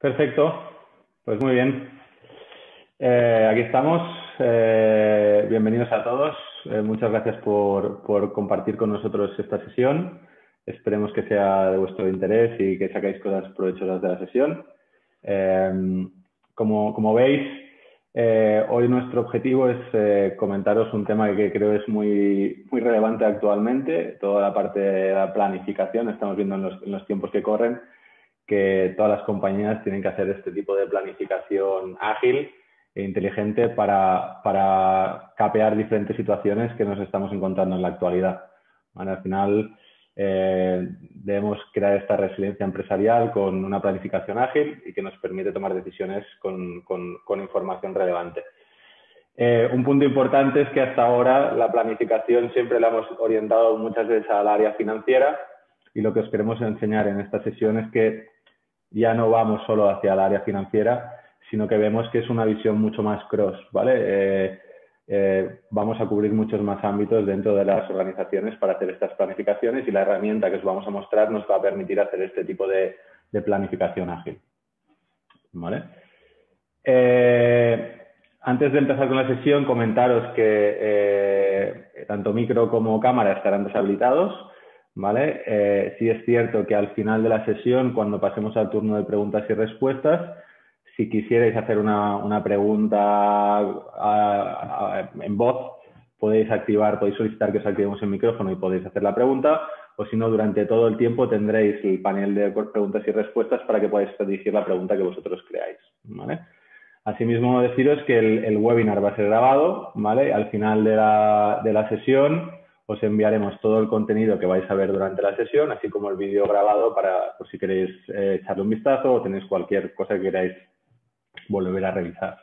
Perfecto, pues muy bien. Eh, aquí estamos. Eh, bienvenidos a todos. Eh, muchas gracias por, por, compartir con nosotros esta sesión. Esperemos que sea de vuestro interés y que sacáis cosas provechosas de la sesión. Como, como, veis, hoy nuestro objetivo es comentaros un tema que creo es muy, muy relevante actualmente, toda la parte de la planificación. Estamos viendo en los, en los tiempos que corren que todas las compañías tienen que hacer este tipo de planificación ágil e inteligente para, para capear diferentes situaciones que nos estamos encontrando en la actualidad. al final, eh, debemos crear esta resiliencia empresarial con una planificación ágil y que nos permite tomar decisiones con, con, información relevante. Eh, un punto importante es que hasta ahora la planificación siempre la hemos orientado muchas veces al área financiera y lo que os queremos enseñar en esta sesión es que ya no vamos solo hacia el área financiera, sino que vemos que es una visión mucho más cross, ¿vale? Eh, eh, vamos a cubrir muchos más ámbitos dentro de las organizaciones para hacer estas planificaciones y la herramienta que os vamos a mostrar nos va a permitir hacer este tipo de, planificación ágil. ¿Vale? Eh, antes de empezar con la sesión, comentaros que tanto micro como cámara estarán deshabilitados. ¿Vale? Eh, sí es cierto que al final de la sesión, cuando pasemos al turno de preguntas y respuestas, si quisierais hacer una, pregunta en voz, podéis activar, podéis solicitar que os activemos el micrófono y podéis hacer la pregunta, o si no, durante todo el tiempo tendréis el panel de preguntas y respuestas para que podáis dirigir la pregunta que vosotros creáis, ¿vale? Asimismo, deciros que el, webinar va a ser grabado, ¿vale? Al final de la, de la sesión os enviaremos todo el contenido que vais a ver durante la sesión, así como el vídeo grabado para, por si queréis eh, echarle un vistazo o tenéis cualquier cosa que queráis volver a revisar.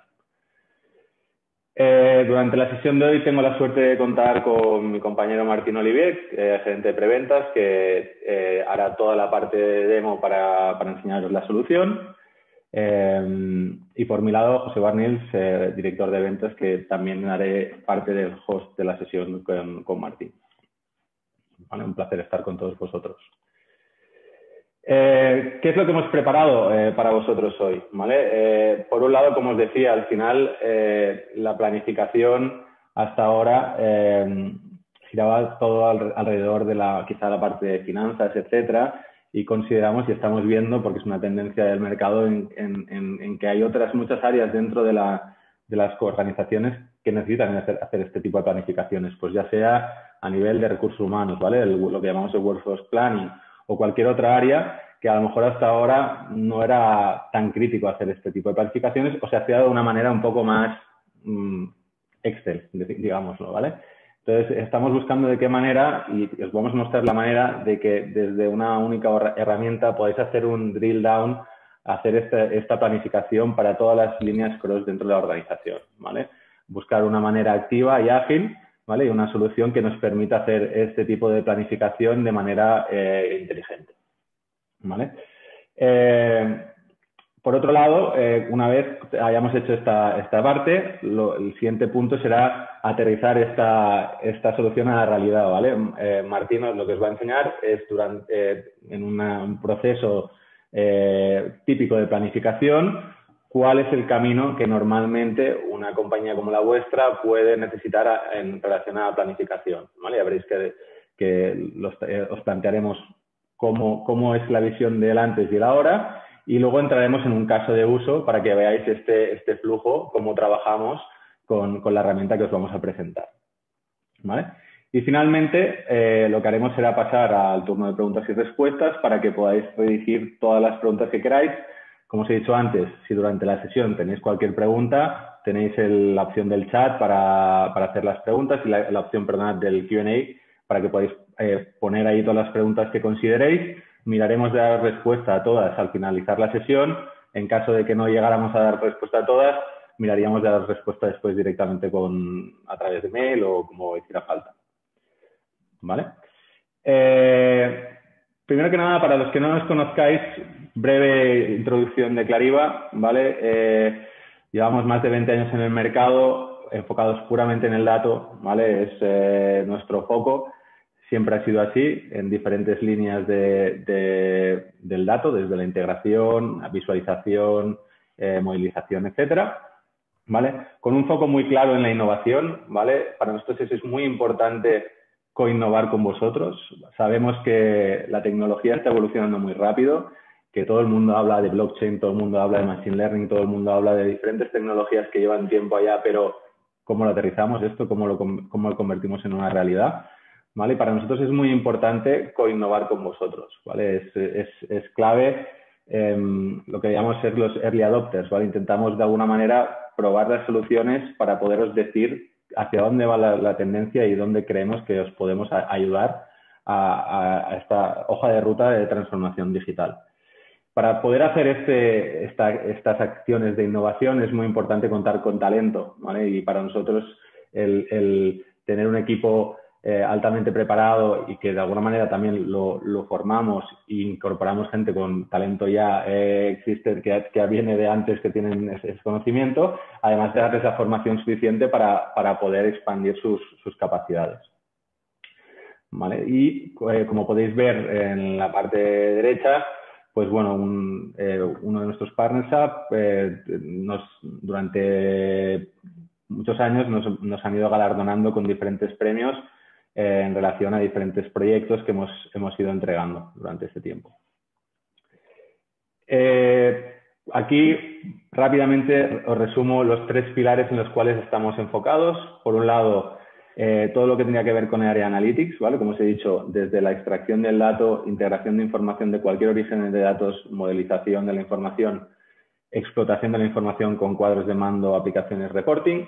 Eh, durante la sesión de hoy tengo la suerte de contar con mi compañero Martín Olivier, eh, gerente de preventas, que hará toda la parte de demo para, para enseñaros la solución. Em, y por mi lado, José Barnils, eh, director de eventos, que también haré parte del host de la sesión con, Martín. un placer estar con todos vosotros. Eh, ¿Qué es lo que hemos preparado eh, para vosotros hoy? por un lado, como os decía, al final la planificación hasta ahora giraba todo alrededor de la, quizá la parte de finanzas, etcétera, y consideramos y estamos viendo, porque es una tendencia del mercado, en, que hay otras muchas áreas dentro de, las organizaciones que necesitan hacer, este tipo de planificaciones, pues ya sea a nivel de recursos humanos, ¿vale? lo que llamamos el workforce planning o cualquier otra área que a lo mejor hasta ahora no era tan crítico hacer este tipo de planificaciones o se hacía de una manera un poco más mm, Excel, digámoslo, ¿vale? Entonces, estamos buscando de qué manera, y os vamos a mostrar la manera de que desde una única herramienta podáis hacer un drill down, hacer este, esta, planificación para todas las líneas cross dentro de la organización, ¿vale? Buscar una manera activa y ágil, ¿vale? Y una solución que nos permita hacer este tipo de planificación de manera eh, inteligente, ¿vale? Eh, por otro lado, eh, una vez hayamos hecho esta, esta parte, el siguiente punto será aterrizar esta, esta solución a la realidad, ¿vale? Eh, Martín lo que os va a enseñar es durante, eh, en un proceso típico de planificación, cuál es el camino que normalmente una compañía como la vuestra puede necesitar en relación a la planificación, ¿vale? Ya veréis que, que os plantearemos cómo, cómo es la visión del antes y el ahora y luego entraremos en un caso de uso para que veáis este, este flujo, cómo trabajamos con, con, la herramienta que os vamos a presentar. ¿Vale? Y finalmente, eh, lo que haremos será pasar al turno de preguntas y respuestas para que podáis redirigir todas las preguntas que queráis. Como os he dicho antes, si durante la sesión tenéis cualquier pregunta, tenéis la opción del chat para, para, hacer las preguntas y la, opción, perdón, del Q&A para que podáis eh, poner ahí todas las preguntas que consideréis miraremos de dar respuesta a todas al finalizar la sesión. En caso de que no llegáramos a dar respuesta a todas, miraríamos de dar respuesta después directamente con, a través de mail o como hiciera falta. ¿Vale? Eh, primero que nada, para los que no nos conozcáis, breve introducción de Clariva, ¿vale? Eh, llevamos más de 20 años en el mercado, enfocados puramente en el dato, ¿vale? Es eh, nuestro foco siempre ha sido así en diferentes líneas de, del dato, desde la integración, la visualización, eh, movilización, etcétera. ¿Vale? Con un foco muy claro en la innovación, ¿vale? Para nosotros eso es muy importante co-innovar con vosotros. Sabemos que la tecnología está evolucionando muy rápido, que todo el mundo habla de blockchain, todo el mundo habla de machine learning, todo el mundo habla de diferentes tecnologías que llevan tiempo allá, pero ¿cómo lo aterrizamos esto? ¿Cómo lo, cómo lo convertimos en una realidad? ¿Vale? para nosotros es muy importante co-innovar con vosotros, ¿vale? Es, es, es clave em, lo que llamamos ser los early adopters, ¿vale? Intentamos de alguna manera probar las soluciones para poderos decir hacia dónde va la, tendencia y dónde creemos que os podemos ayudar a, esta hoja de ruta de transformación digital. Para poder hacer este, estas acciones de innovación es muy importante contar con talento, ¿vale? Y para nosotros el tener un equipo eh, altamente preparado y que de alguna manera también lo, formamos e incorporamos gente con talento ya eh, existe, que, que, viene de antes, que tienen ese, conocimiento, además de darles la formación suficiente para, poder expandir sus, capacidades. Y eh, como podéis ver en la parte derecha, pues bueno, uno de nuestros partners nos, durante muchos años nos, nos, han ido galardonando con diferentes premios eh, en relación a diferentes proyectos que hemos, hemos ido entregando durante este tiempo. Eh, aquí rápidamente os resumo los tres pilares en los cuales estamos enfocados. Por un lado, eh, todo lo que tenía que ver con Area Analytics, ¿vale? Como os he dicho, desde la extracción del dato, integración de información de cualquier origen de datos, modelización de la información, explotación de la información con cuadros de mando, aplicaciones, reporting.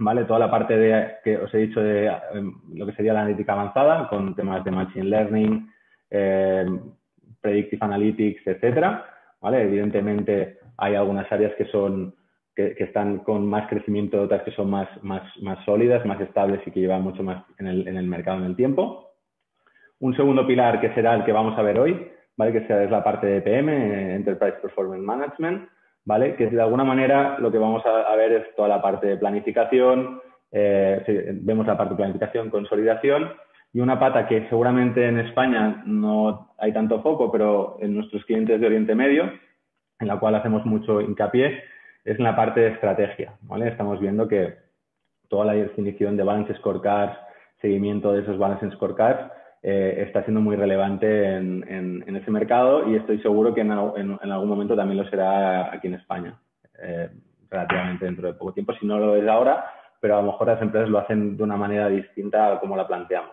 ¿Vale? Toda la parte de, que os he dicho de em, lo que sería la analítica avanzada, con temas de Machine Learning, em, Predictive Analytics, etcétera, ¿vale? Evidentemente hay algunas áreas que son que, están con más crecimiento, otras que son más, más, más sólidas, más estables y que llevan mucho más en el, en el mercado en el tiempo. Un segundo pilar que será el que vamos a ver hoy, ¿vale? Que es la parte de PM, Enterprise Performance Management, ¿vale? Que de alguna manera lo que vamos a, ver es toda la parte de planificación, eh, vemos la parte de planificación, consolidación y una pata que seguramente en España no hay tanto foco, pero en nuestros clientes de Oriente Medio, en la cual hacemos mucho hincapié, es en la parte de estrategia, ¿vale? Estamos viendo que toda la definición de balance scorecards, seguimiento de esos balance scorecards, eh, está siendo muy relevante en, ese mercado y estoy seguro que en, algún momento también lo será aquí en España, eh, relativamente dentro de poco tiempo, si no lo es ahora, pero a lo mejor las empresas lo hacen de una manera distinta a como la planteamos.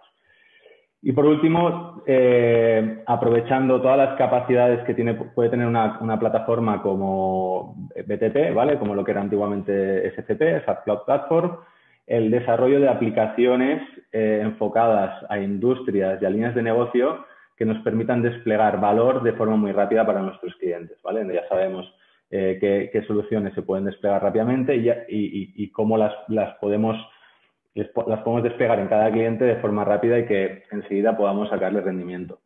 Y por último, eh, aprovechando todas las capacidades que tiene, puede tener una, una, plataforma como BTP, ¿vale? Como lo que era antiguamente SCP, SAP Cloud Platform, el desarrollo de aplicaciones eh, enfocadas a industrias y a líneas de negocio que nos permitan desplegar valor de forma muy rápida para nuestros clientes. ¿vale? Ya sabemos eh, qué, soluciones se pueden desplegar rápidamente y, cómo las, podemos, las podemos desplegar en cada cliente de forma rápida y que enseguida podamos sacarle rendimiento.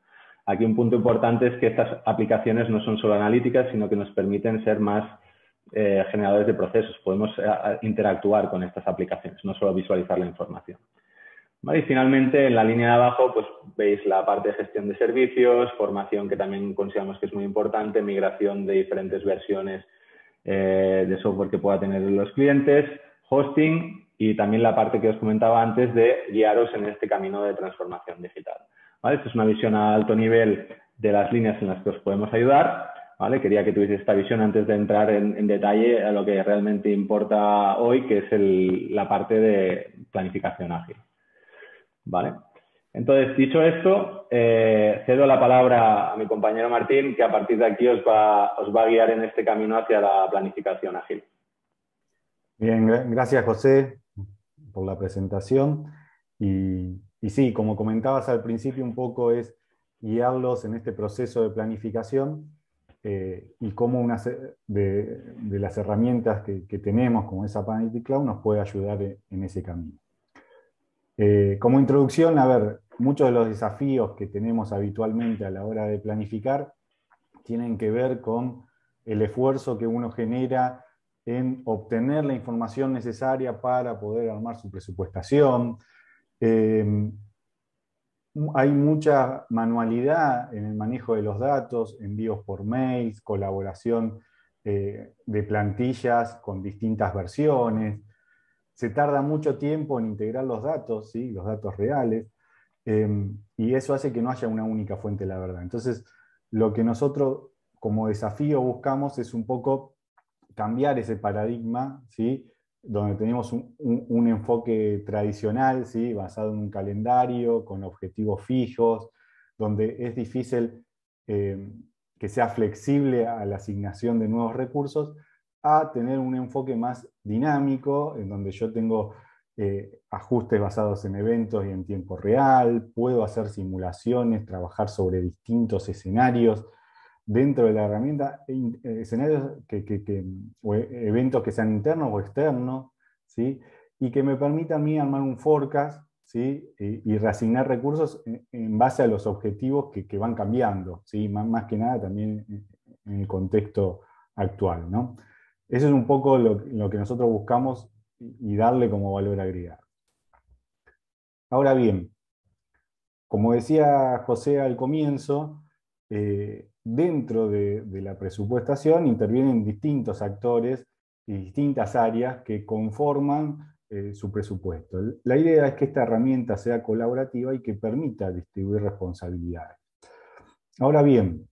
Aquí un punto importante es que estas aplicaciones no son solo analíticas, sino que nos permiten ser más eh, generadores de procesos, podemos eh, interactuar con estas aplicaciones, no solo visualizar la información. Y finalmente, en la línea de abajo, pues veis la parte de gestión de servicios, formación que también consideramos que es muy importante, migración de diferentes versiones eh, de software que pueda tener los clientes, hosting y también la parte que os comentaba antes de guiaros en este camino de transformación digital. ¿Vale? Esta es una visión a alto nivel de las líneas en las que os podemos ayudar Quería que tuviese esta visión antes de entrar en, detalle a lo que realmente importa hoy, que es la parte de planificación ágil. ¿Vale? Entonces, dicho esto, eh, cedo la palabra a mi compañero Martín, que a partir de aquí os va, a guiar en este camino hacia la planificación ágil. Bien, gracias José por la presentación. Y sí, como comentabas al principio, un poco es guiarlos en este proceso de planificación eh, y cómo una de, las herramientas que, tenemos, como esa Analytics Cloud, nos puede ayudar e, en ese camino. Eh, como introducción, a ver, muchos de los desafíos que tenemos habitualmente a la hora de planificar tienen que ver con el esfuerzo que uno genera en obtener la información necesaria para poder armar su presupuestación, eh, hay mucha manualidad en el manejo de los datos, envíos por mails, colaboración eh, de plantillas con distintas versiones. Se tarda mucho tiempo en integrar los datos, ¿sí? los datos reales, em, y eso hace que no haya una única fuente de la verdad. Entonces, lo que nosotros como desafío buscamos es un poco cambiar ese paradigma, ¿sí? Donde tenemos un, enfoque tradicional, ¿sí? basado en un calendario, con objetivos fijos, donde es difícil eh, que sea flexible a la asignación de nuevos recursos, a tener un enfoque más dinámico, en donde yo tengo eh, ajustes basados en eventos y en tiempo real, puedo hacer simulaciones, trabajar sobre distintos escenarios, dentro de la herramienta eh, escenarios que, o e, eventos que sean internos o externos, ¿sí? y que me permita a mí armar un forecast ¿sí? y, reasignar recursos en, base a los objetivos que, van cambiando, ¿sí? más, que nada también en el contexto actual. ¿no? Eso es un poco lo, que nosotros buscamos y darle como valor agregado. Ahora bien, como decía José al comienzo, eh, dentro de, la presupuestación intervienen distintos actores y distintas áreas que conforman eh, su presupuesto. La idea es que esta herramienta sea colaborativa y que permita distribuir responsabilidades. Ahora bien,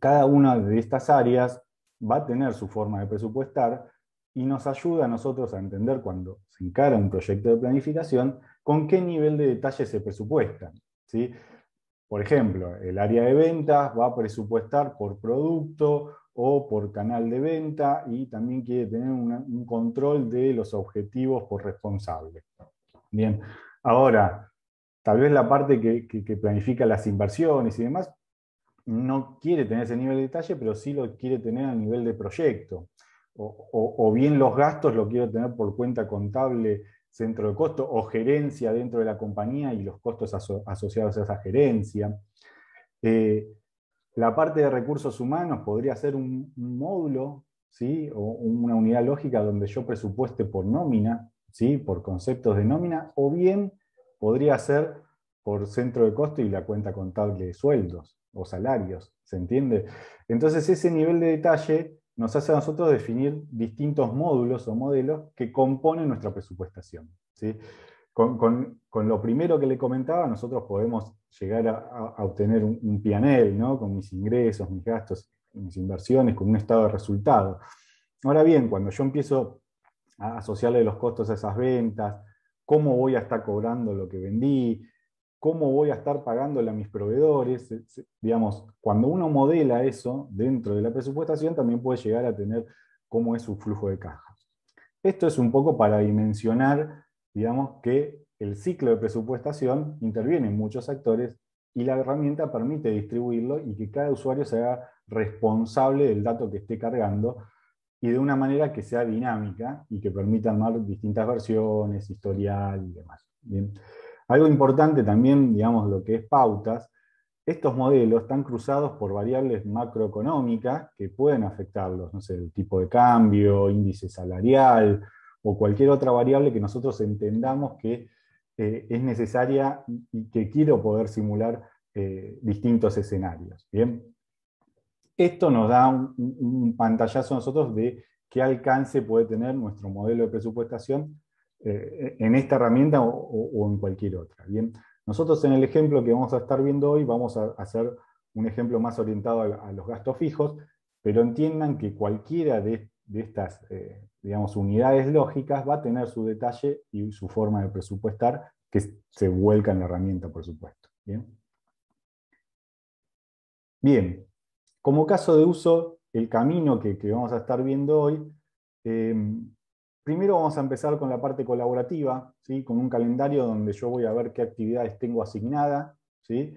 cada una de estas áreas va a tener su forma de presupuestar y nos ayuda a nosotros a entender cuando se encara un proyecto de planificación con qué nivel de detalle se presupuesta. ¿sí? Por ejemplo, el área de ventas va a presupuestar por producto o por canal de venta y también quiere tener un control de los objetivos por responsable. Bien, ahora, tal vez la parte que, planifica las inversiones y demás no quiere tener ese nivel de detalle, pero sí lo quiere tener a nivel de proyecto. o, bien los gastos lo quiero tener por cuenta contable centro de costo o gerencia dentro de la compañía y los costos asociados a esa gerencia. Eh, la parte de recursos humanos podría ser un, módulo ¿sí? o una unidad lógica donde yo presupueste por nómina, ¿sí? por conceptos de nómina, o bien podría ser por centro de costo y la cuenta contable de sueldos o salarios, ¿se entiende? Entonces ese nivel de detalle nos hace a nosotros definir distintos módulos o modelos que componen nuestra presupuestación. ¿sí? Con, lo primero que le comentaba, nosotros podemos llegar a, obtener un, un ¿no? con mis ingresos, mis gastos, mis inversiones, con un estado de resultado. Ahora bien, cuando yo empiezo a asociarle los costos a esas ventas, cómo voy a estar cobrando lo que vendí, cómo voy a estar pagándole a mis proveedores. Digamos, cuando uno modela eso dentro de la presupuestación, también puede llegar a tener cómo es su flujo de caja. Esto es un poco para dimensionar, digamos, que el ciclo de presupuestación interviene en muchos actores y la herramienta permite distribuirlo y que cada usuario se haga responsable del dato que esté cargando y de una manera que sea dinámica y que permita armar distintas versiones, historial y demás. Bien. Algo importante también, digamos, lo que es pautas, estos modelos están cruzados por variables macroeconómicas que pueden afectarlos, no sé, el tipo de cambio, índice salarial o cualquier otra variable que nosotros entendamos que eh, es necesaria y que quiero poder simular eh, distintos escenarios. ¿bien? Esto nos da un, un, pantallazo a nosotros de qué alcance puede tener nuestro modelo de presupuestación eh, en esta herramienta o, en cualquier otra. Bien, nosotros en el ejemplo que vamos a estar viendo hoy vamos a hacer un ejemplo más orientado a, los gastos fijos, pero entiendan que cualquiera de, estas eh, digamos, unidades lógicas va a tener su detalle y su forma de presupuestar que se vuelca en la herramienta, por supuesto. Bien, Bien. como caso de uso, el camino que, vamos a estar viendo hoy eh, Primero vamos a empezar con la parte colaborativa, ¿sí? con un calendario donde yo voy a ver qué actividades tengo asignadas ¿sí?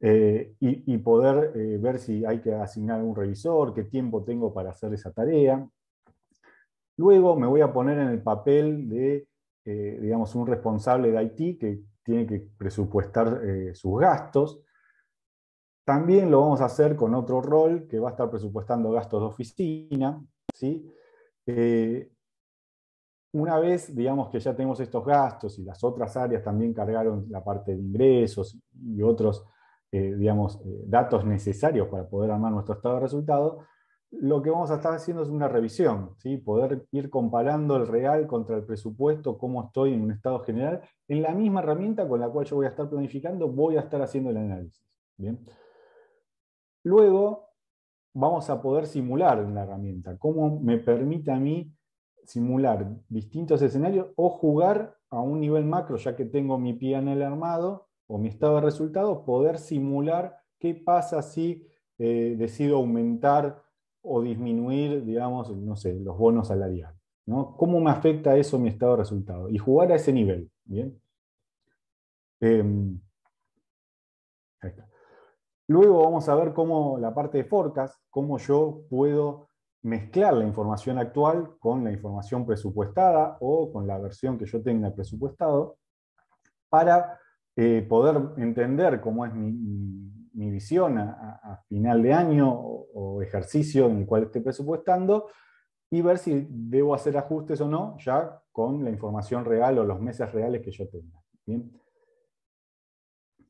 Eh, y, poder eh, ver si hay que asignar un revisor, qué tiempo tengo para hacer esa tarea. Luego me voy a poner en el papel de, eh, digamos, un responsable de IT que tiene que presupuestar sus gastos. También lo vamos a hacer con otro rol que va a estar presupuestando gastos de oficina. ¿sí? Una vez, digamos que ya tenemos estos gastos y las otras áreas también cargaron la parte de ingresos y otros, eh, digamos, eh, datos necesarios para poder armar nuestro estado de resultado, lo que vamos a estar haciendo es una revisión, ¿sí? poder ir comparando el real contra el presupuesto, cómo estoy en un estado general, en la misma herramienta con la cual yo voy a estar planificando, voy a estar haciendo el análisis. ¿bien? Luego vamos a poder simular en la herramienta, cómo me permite a mí simular distintos escenarios o jugar a un nivel macro, ya que tengo mi PNL armado o mi estado de resultados, poder simular qué pasa si eh, decido aumentar o disminuir, digamos, no sé, los bonos salariales. ¿no? ¿Cómo me afecta eso mi estado de resultado? Y jugar a ese nivel. ¿bien? Em, Luego vamos a ver cómo la parte de forecast, cómo yo puedo mezclar la información actual con la información presupuestada o con la versión que yo tenga presupuestado para eh, poder entender cómo es mi, visión a, final de año o, ejercicio en el cual esté presupuestando y ver si debo hacer ajustes o no ya con la información real o los meses reales que yo tenga. ¿bien?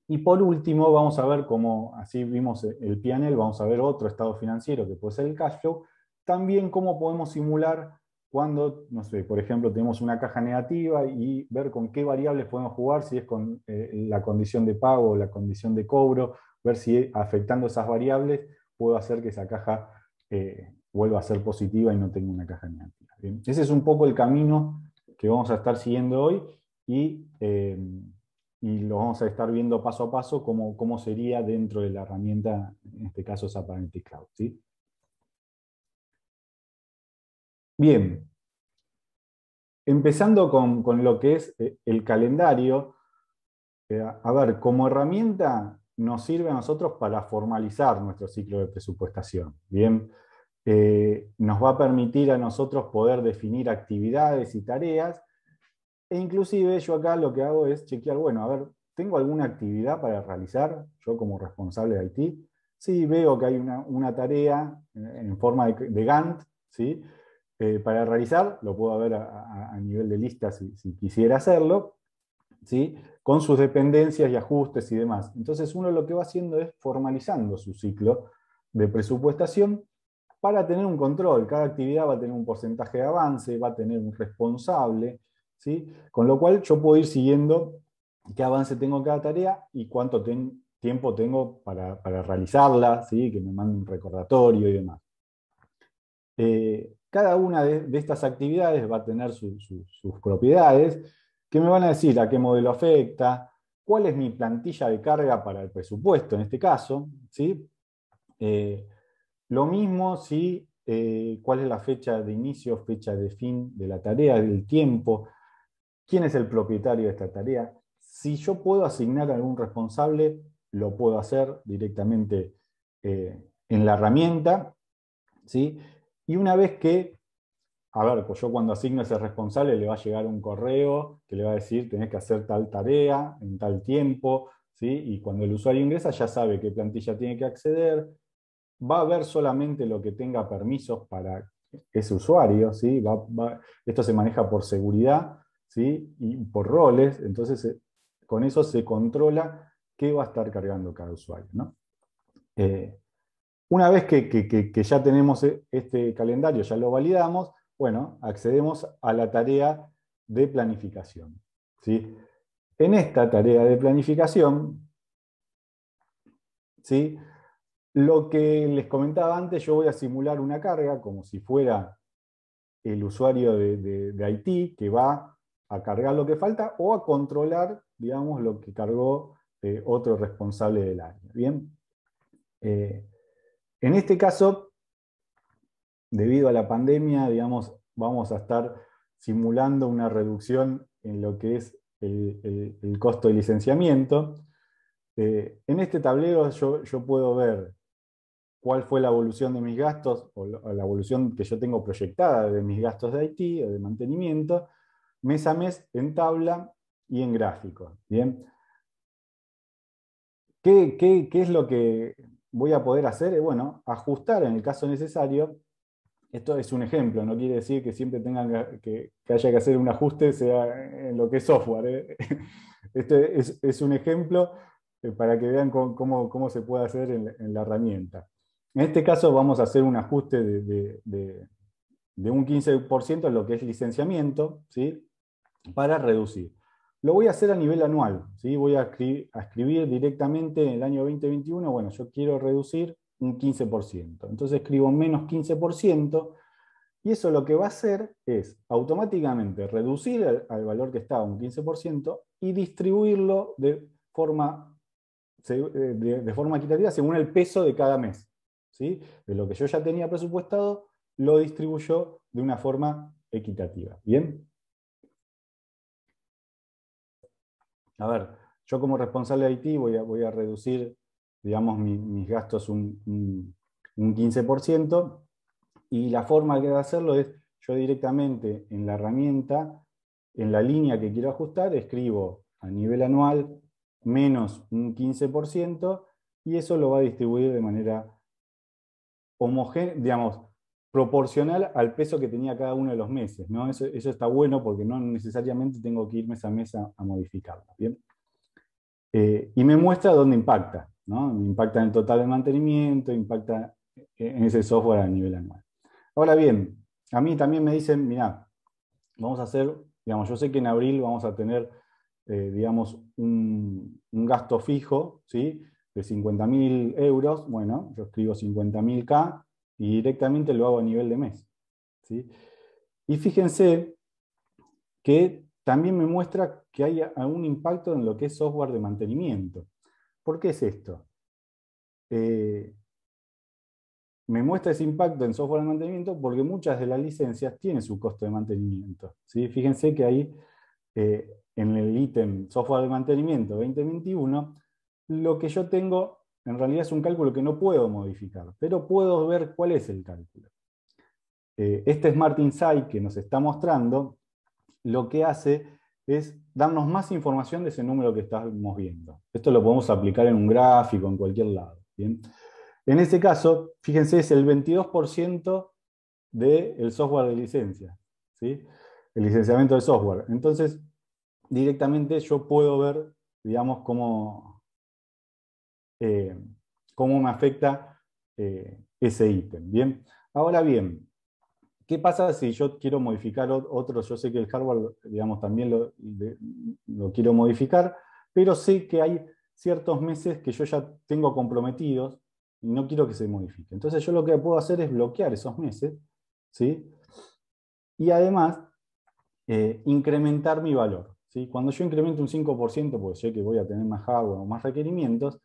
Y por último, vamos a ver cómo, así vimos el PNL, vamos a ver otro estado financiero que puede ser el cash flow, también cómo podemos simular cuando, no sé, por ejemplo, tenemos una caja negativa y ver con qué variables podemos jugar, si es con eh, la condición de pago o la condición de cobro, ver si afectando esas variables puedo hacer que esa caja eh, vuelva a ser positiva y no tenga una caja negativa. Ese es un poco el camino que vamos a estar siguiendo hoy y eh, y lo vamos a estar viendo paso a paso cómo, cómo sería dentro de la herramienta, en este caso SAP Analytics Cloud. ¿sí? Bien, empezando con, con, lo que es eh, el calendario, eh, a ver, como herramienta nos sirve a nosotros para formalizar nuestro ciclo de presupuestación. Bien, eh, nos va a permitir a nosotros poder definir actividades y tareas e inclusive yo acá lo que hago es chequear, bueno, a ver, ¿tengo alguna actividad para realizar yo como responsable de IT? Sí, veo que hay una, tarea en forma de, Gantt, ¿sí? Eh, para realizar, lo puedo ver a, nivel de lista si, quisiera hacerlo, ¿sí? con sus dependencias y ajustes y demás. Entonces uno lo que va haciendo es formalizando su ciclo de presupuestación para tener un control. Cada actividad va a tener un porcentaje de avance, va a tener un responsable, con lo cual yo puedo ir siguiendo qué avance tengo en cada tarea y cuánto tiempo tengo para, realizarla, ¿sí? que me mande un recordatorio y demás. Eh, cada una de, estas actividades va a tener sus propiedades que me van a decir a qué modelo afecta, cuál es mi plantilla de carga para el presupuesto en este caso. ¿sí? Eh, lo mismo si eh, cuál es la fecha de inicio, fecha de fin de la tarea, el tiempo, quién es el propietario de esta tarea. Si yo puedo asignar a algún responsable, lo puedo hacer directamente eh, en la herramienta. ¿sí? Y una vez que, a ver, pues yo cuando asigno ese responsable le va a llegar un correo que le va a decir tenés que hacer tal tarea en tal tiempo, ¿sí? y cuando el usuario ingresa ya sabe qué plantilla tiene que acceder, va a ver solamente lo que tenga permisos para ese usuario, ¿sí? esto se maneja por seguridad, y por roles, entonces eh, con eso se controla qué va a estar cargando cada usuario. Eh, una vez que, ya tenemos e, este calendario, ya lo validamos, bueno, accedemos a la tarea de planificación. ¿sí? En esta tarea de planificación, ¿sí? lo que les comentaba antes, yo voy a simular una carga como si fuera el usuario de, de, que va a cargar lo que falta o a controlar, digamos, lo que cargó eh, otro responsable del área. Bien. Eh, en este caso, debido a la pandemia, digamos, vamos a estar simulando una reducción en lo que es el, costo de licenciamiento. Eh, en este tablero yo, puedo ver cuál fue la evolución de mis gastos o la evolución que yo tengo proyectada de mis gastos de IT o de mantenimiento, mes a mes en tabla y en gráfico. ¿bien? ¿Qué, es lo que voy a poder hacer? Bueno, ajustar en el caso necesario Esto es un ejemplo, no quiere decir que siempre tengan que, haya que hacer un ajuste sea en lo que es software. ¿eh? Este es, un ejemplo eh, para que vean cómo, se puede hacer en, la herramienta. En este caso vamos a hacer un ajuste de, un 15% en lo que es licenciamiento, ¿sí? para reducir. Lo voy a hacer a nivel anual, ¿sí? voy a escribir, directamente en el año 2021, bueno, yo quiero reducir un 15%. Entonces escribo menos 15%, y eso lo que va a hacer es automáticamente reducir al, valor que estaba un 15% y distribuirlo de forma, de, forma equitativa según el peso de cada mes. ¿sí? De lo que yo ya tenía presupuestado, lo distribuyo de una forma equitativa. ¿Bien? A ver, yo como responsable de IT voy a, reducir digamos, mis gastos un, un, 15%, y la forma de hacerlo es, yo directamente en la herramienta, en la línea que quiero ajustar, escribo a nivel anual menos un 15%, y eso lo va a distribuir de manera homogénea, digamos, proporcional al peso que tenía cada uno de los meses. ¿no? Eso, está bueno porque no necesariamente tengo que irme a esa mesa a modificarla. ¿bien? Eh, y me muestra dónde impacta. Impacta en el total de mantenimiento, impacta en ese software a nivel anual. Ahora bien, a mí también me dicen, mira, vamos a hacer, digamos, yo sé que en abril vamos a tener, eh, digamos, un, gasto fijo, ¿sí? De 50.000 euros, bueno, yo escribo 50.000 K y directamente lo hago a nivel de mes, ¿sí? Y fíjense que también me muestra que hay algún impacto en lo que es software de mantenimiento. ¿Por qué es esto? Eh, me muestra ese impacto en software de mantenimiento porque muchas de las licencias tienen su costo de mantenimiento. ¿sí? Fíjense que ahí eh, en el ítem software de mantenimiento 2021, lo que yo tengo en realidad es un cálculo que no puedo modificar, pero puedo ver cuál es el cálculo. Eh, este Smart Insight que nos está mostrando, lo que hace es darnos más información de ese número que estamos viendo. Esto lo podemos aplicar en un gráfico, en cualquier lado. ¿bien? En este caso, fíjense, es el 22% del software de licencia, ¿sí? el licenciamiento de software. Entonces, directamente yo puedo ver, digamos, cómo, eh, cómo me afecta eh, ese ítem. Bien, ahora bien, ¿Qué pasa si yo quiero modificar otro? Yo sé que el hardware, digamos, también lo, quiero modificar, pero sé que hay ciertos meses que yo ya tengo comprometidos y no quiero que se modifique. Entonces yo lo que puedo hacer es bloquear esos meses, ¿sí? Y además, eh, incrementar mi valor. ¿sí? Cuando yo incremento un 5%, porque sé que voy a tener más hardware o más requerimientos,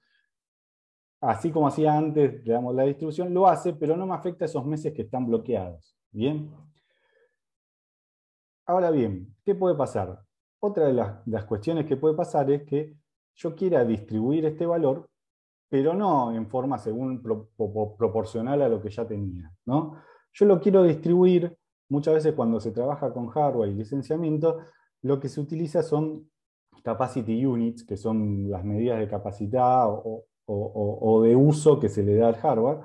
así como hacía antes, digamos, la distribución, lo hace, pero no me afecta esos meses que están bloqueados. Bien. Ahora bien, ¿qué puede pasar? Otra de las, cuestiones que puede pasar es que yo quiera distribuir este valor, pero no en forma según proporcional a lo que ya tenía. ¿no? Yo lo quiero distribuir, muchas veces cuando se trabaja con hardware y licenciamiento, lo que se utiliza son capacity units, que son las medidas de capacidad o, de uso que se le da al hardware.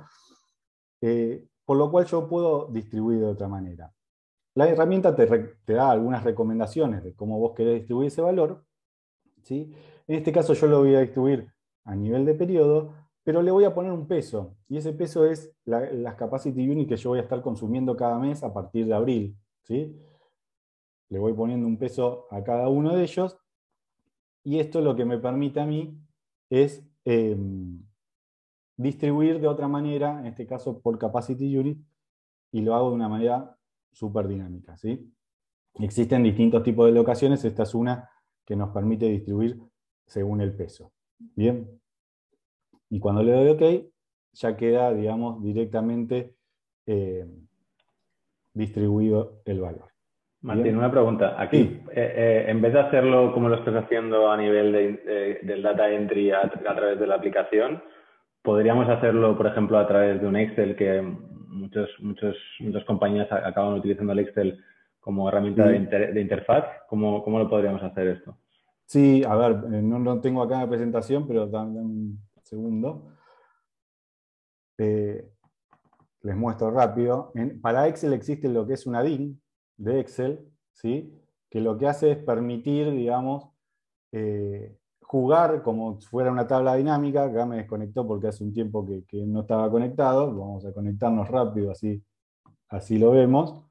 Eh, por lo cual yo puedo distribuir de otra manera. La herramienta te, da algunas recomendaciones de cómo vos querés distribuir ese valor. ¿sí? En este caso yo lo voy a distribuir a nivel de periodo, pero le voy a poner un peso, y ese peso es las capacity units que yo voy a estar consumiendo cada mes a partir de abril. ¿sí? Le voy poniendo un peso a cada uno de ellos, y esto lo que me permite a mí es em, distribuir de otra manera, en este caso por capacity unit, y lo hago de una manera súper dinámica. ¿sí? Existen distintos tipos de locaciones, esta es una que nos permite distribuir según el peso. Bien. Y cuando le doy OK, ya queda, digamos, directamente eh, distribuido el valor. Martín, una pregunta. Aquí, eh, eh, en vez de hacerlo como lo estás haciendo a nivel de, del data entry a, través de la aplicación, Podríamos hacerlo, por ejemplo, a través de un Excel, que muchos, muchos, muchas compañías acaban utilizando el Excel como herramienta de, interfaz. ¿Cómo, ¿Cómo, lo podríamos hacer esto? Sí, a ver, eh, no lo tengo acá en la presentación, pero dame un segundo. Eh, les muestro rápido. para Excel existe lo que es una DIN de Excel, ¿sí? que lo que hace es permitir, digamos, eh, jugar como si fuera una tabla dinámica. Acá me desconectó porque hace un tiempo que, no estaba conectado. Vamos a conectarnos rápido, así, así lo vemos.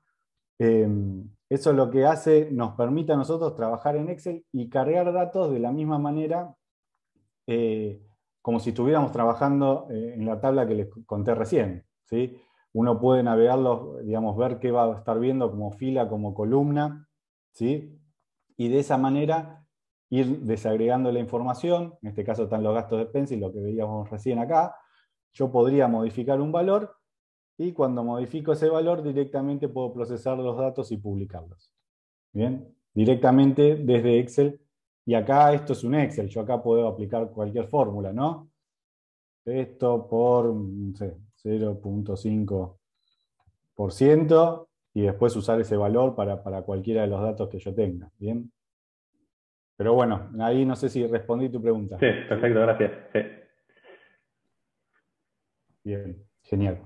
Em, eso lo que hace, nos permite a nosotros trabajar en Excel y cargar datos de la misma manera eh, como si estuviéramos trabajando eh, en la tabla que les conté recién. ¿sí? Uno puede navegarlo, digamos, ver qué va a estar viendo como fila, como columna, ¿sí? y de esa manera ir desagregando la información, en este caso están los gastos de Pencil, lo que veíamos recién acá, yo podría modificar un valor y cuando modifico ese valor directamente puedo procesar los datos y publicarlos. Bien, directamente desde Excel. Y acá esto es un Excel, yo acá puedo aplicar cualquier fórmula, ¿no? Esto por 0.5% y después usar ese valor para, para, cualquiera de los datos que yo tenga. ¿Bien? Pero bueno, ahí no sé si respondí tu pregunta. Sí, perfecto, gracias. Bien, genial.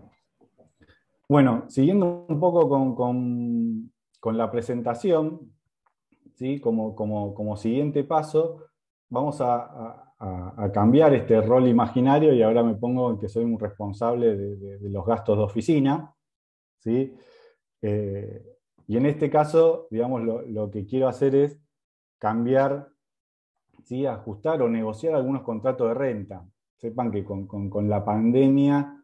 Bueno, siguiendo un poco con, la presentación, ¿sí? como, como, siguiente paso, vamos a, cambiar este rol imaginario y ahora me pongo en que soy un responsable de, los gastos de oficina. ¿sí? Eh, y en este caso, digamos, lo, que quiero hacer es cambiar, ¿sí? ajustar o negociar algunos contratos de renta. Sepan que con, con la pandemia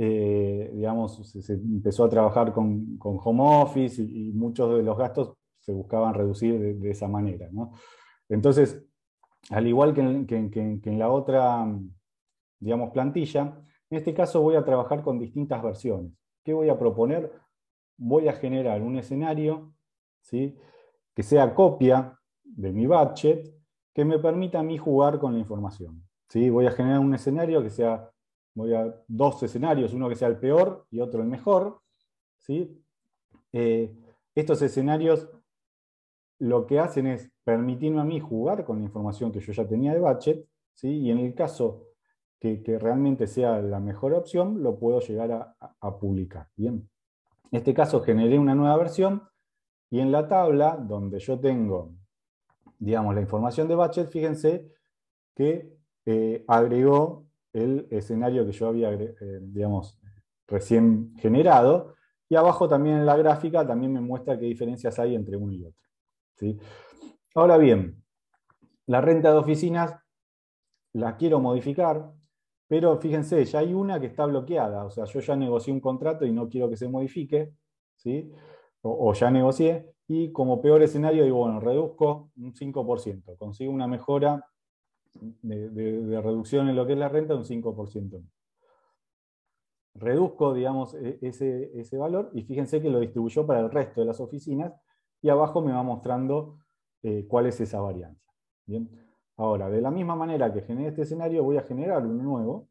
eh, digamos, se, empezó a trabajar con, home office y, muchos de los gastos se buscaban reducir de, esa manera. Entonces, al igual que en, la otra, digamos, plantilla, en este caso voy a trabajar con distintas versiones. ¿Qué voy a proponer? Voy a generar un escenario ¿sí? que sea copia de mi budget, que me permita a mí jugar con la información. ¿sí? Voy a generar un escenario que sea voy a dos escenarios, uno que sea el peor y otro el mejor. ¿sí? Eh, estos escenarios lo que hacen es permitirme a mí jugar con la información que yo ya tenía de budget, ¿sí? y en el caso que, realmente sea la mejor opción, lo puedo llegar a, publicar. Bien. En este caso generé una nueva versión y en la tabla donde yo tengo digamos, la información de budget, fíjense que eh, agregó el escenario que yo había, eh, digamos, recién generado. Y abajo también en la gráfica también me muestra qué diferencias hay entre uno y otro. Ahora bien, la renta de oficinas la quiero modificar, pero fíjense, ya hay una que está bloqueada. O sea, yo ya negocié un contrato y no quiero que se modifique, ¿sí? o, o ya negocié, y como peor escenario digo, bueno, reduzco un 5%, consigo una mejora de, reducción en lo que es la renta de un 5%. Reduzco, digamos, e, ese, ese, valor y fíjense que lo distribuyó para el resto de las oficinas y abajo me va mostrando eh, cuál es esa varianza. Bien. Ahora, de la misma manera que generé este escenario, voy a generar uno nuevo,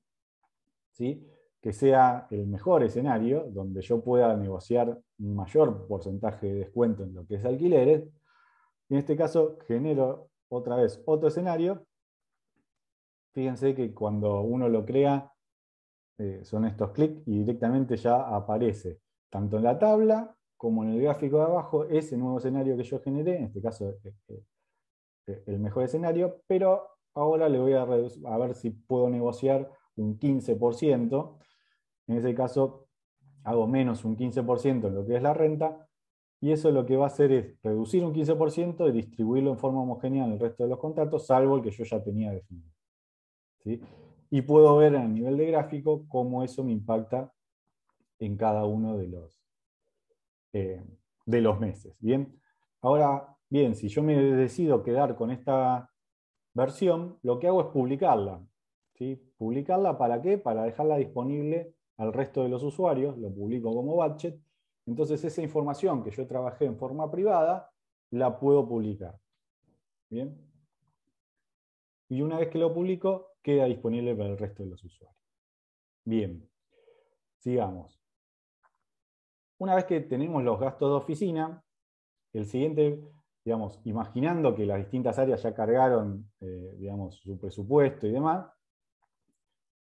¿sí? que sea el mejor escenario, donde yo pueda negociar un mayor porcentaje de descuento en lo que es alquileres. En este caso, genero otra vez otro escenario Fíjense que cuando uno lo crea, eh, son estos clics y directamente ya aparece, tanto en la tabla como en el gráfico de abajo, ese nuevo escenario que yo generé, en este caso el mejor escenario, pero ahora le voy a, a ver si puedo negociar un 15%. En ese caso, hago menos un 15% en lo que es la renta, y eso lo que va a hacer es reducir un 15% y distribuirlo en forma homogénea en el resto de los contratos, salvo el que yo ya tenía definido. Y puedo ver a nivel de gráfico cómo eso me impacta en cada uno de los, eh, de los meses. Bien, ahora, bien, si yo me decido quedar con esta versión, lo que hago es publicarla. ¿sí? ¿Publicarla para qué? Para dejarla disponible al resto de los usuarios, lo publico como budget. Entonces esa información que yo trabajé en forma privada, la puedo publicar. Bien. Y una vez que lo publico, queda disponible para el resto de los usuarios. Bien, sigamos. Una vez que tenemos los gastos de oficina, el siguiente, digamos, imaginando que las distintas áreas ya cargaron, eh, digamos, su presupuesto y demás,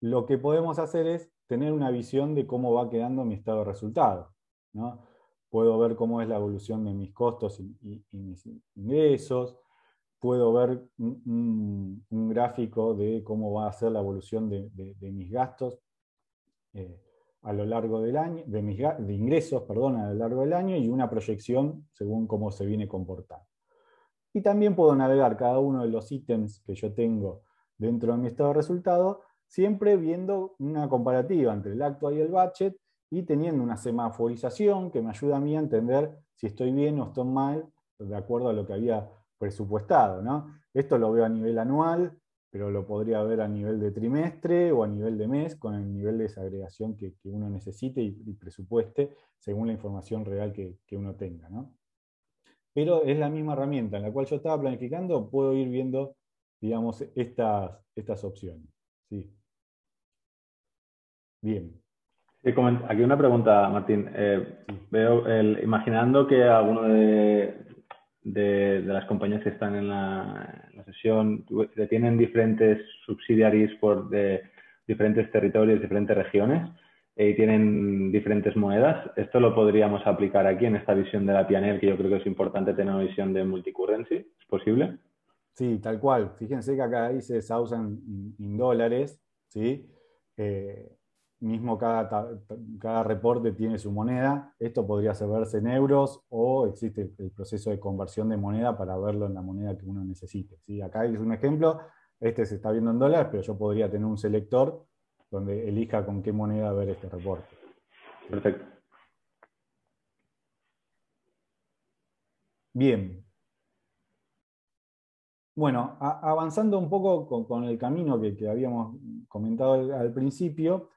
lo que podemos hacer es tener una visión de cómo va quedando mi estado de resultado. ¿no? Puedo ver cómo es la evolución de mis costos y, mis ingresos, puedo ver un, gráfico de cómo va a ser la evolución de, mis gastos eh, a lo largo del año, de, ingresos, perdón, a lo largo del año y una proyección según cómo se viene comportando. Y también puedo navegar cada uno de los ítems que yo tengo dentro de mi estado de resultado, siempre viendo una comparativa entre el actual y el budget y teniendo una semaforización que me ayuda a mí a entender si estoy bien o estoy mal de acuerdo a lo que había presupuestado. ¿no? Esto lo veo a nivel anual, pero lo podría ver a nivel de trimestre o a nivel de mes, con el nivel de desagregación que, uno necesite y, presupueste según la información real que, uno tenga. Pero es la misma herramienta en la cual yo estaba planificando, puedo ir viendo digamos, estas, estas opciones. ¿sí? Bien. aquí una pregunta, Martín. Eh, veo, imaginando que alguno de, de, las compañías que están en la, sesión tienen diferentes subsidiaries por de diferentes territorios, diferentes regiones eh, y tienen diferentes monedas. ¿Esto lo podríamos aplicar aquí en esta visión de la PNL, que yo creo que es importante tener una visión de multicurrency? ¿Es posible? Sí, tal cual. Fíjense que acá dice usan en dólares, ¿sí? Eh, mismo cada, cada reporte tiene su moneda. Esto podría verse en euros o existe el proceso de conversión de moneda para verlo en la moneda que uno necesite. ¿sí? Acá es un ejemplo. Este se está viendo en dólares, pero yo podría tener un selector donde elija con qué moneda ver este reporte. Perfecto. Bien, bueno, avanzando un poco con, el camino que, habíamos comentado al, principio,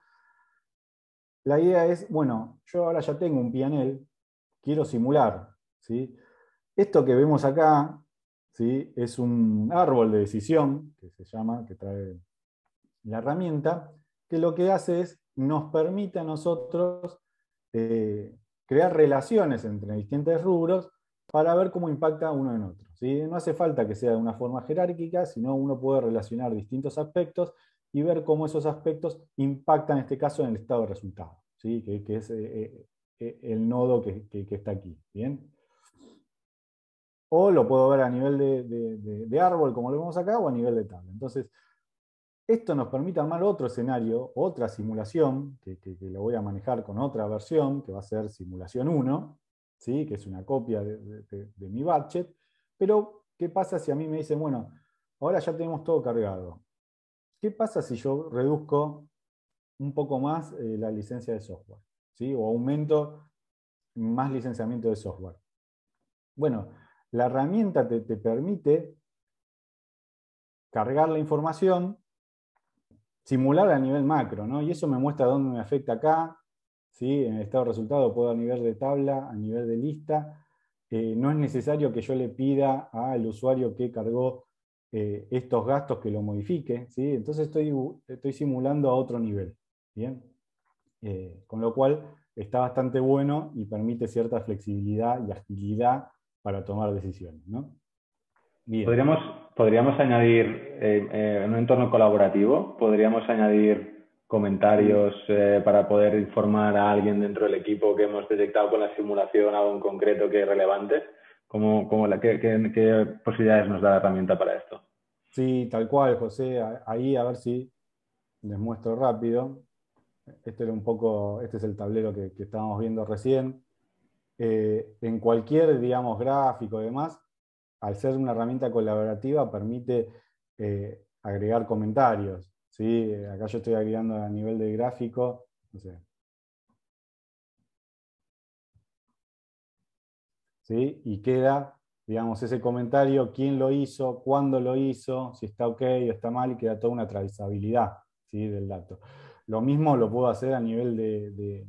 la idea es, bueno, yo ahora ya tengo un PNL, quiero simular. ¿sí? Esto que vemos acá ¿sí? es un árbol de decisión, que se llama, que trae la herramienta, que lo que hace es, nos permite a nosotros eh, crear relaciones entre distintos rubros para ver cómo impacta uno en otro. No hace falta que sea de una forma jerárquica, sino uno puede relacionar distintos aspectos y ver cómo esos aspectos impactan, en este caso, en el estado de resultado, ¿sí? que, es eh, eh, eh, el nodo que, está aquí. ¿bien? O lo puedo ver a nivel de, árbol, como lo vemos acá, o a nivel de tabla. Entonces, esto nos permite armar otro escenario, otra simulación, que, lo voy a manejar con otra versión, que va a ser simulación 1, ¿sí? que es una copia de, mi budget, pero, ¿qué pasa si a mí me dicen, bueno, ahora ya tenemos todo cargado? ¿Qué pasa si yo reduzco un poco más eh, la licencia de software? ¿sí? O aumento más licenciamiento de software. Bueno, la herramienta te, permite cargar la información, simular a nivel macro, ¿no? Y eso me muestra dónde me afecta acá, ¿sí? En el estado de resultado puedo a nivel de tabla, a nivel de lista, eh, no es necesario que yo le pida al usuario que cargó eh, estos gastos que lo modifique, ¿sí? entonces estoy, estoy simulando a otro nivel. ¿bien? Eh, con lo cual está bastante bueno y permite cierta flexibilidad y agilidad para tomar decisiones. Podríamos, podríamos añadir, en un entorno colaborativo, podríamos añadir comentarios eh, para poder informar a alguien dentro del equipo que hemos detectado con la simulación algo en concreto que es relevante? ¿Cómo, la, qué, qué, posibilidades nos da la herramienta para esto? Sí, tal cual, José. Ahí a ver si les muestro rápido. Este era un poco, este es el tablero que, que estábamos viendo recién. Eh, en cualquier, digamos, gráfico y demás, al ser una herramienta colaborativa, permite eh, agregar comentarios. ¿sí? Acá yo estoy agregando a nivel de gráfico, ¿Sí? Y queda, digamos, ese comentario, quién lo hizo, cuándo lo hizo, si está ok o está mal, y queda toda una trazabilidad ¿sí? del dato. Lo mismo lo puedo hacer a nivel de,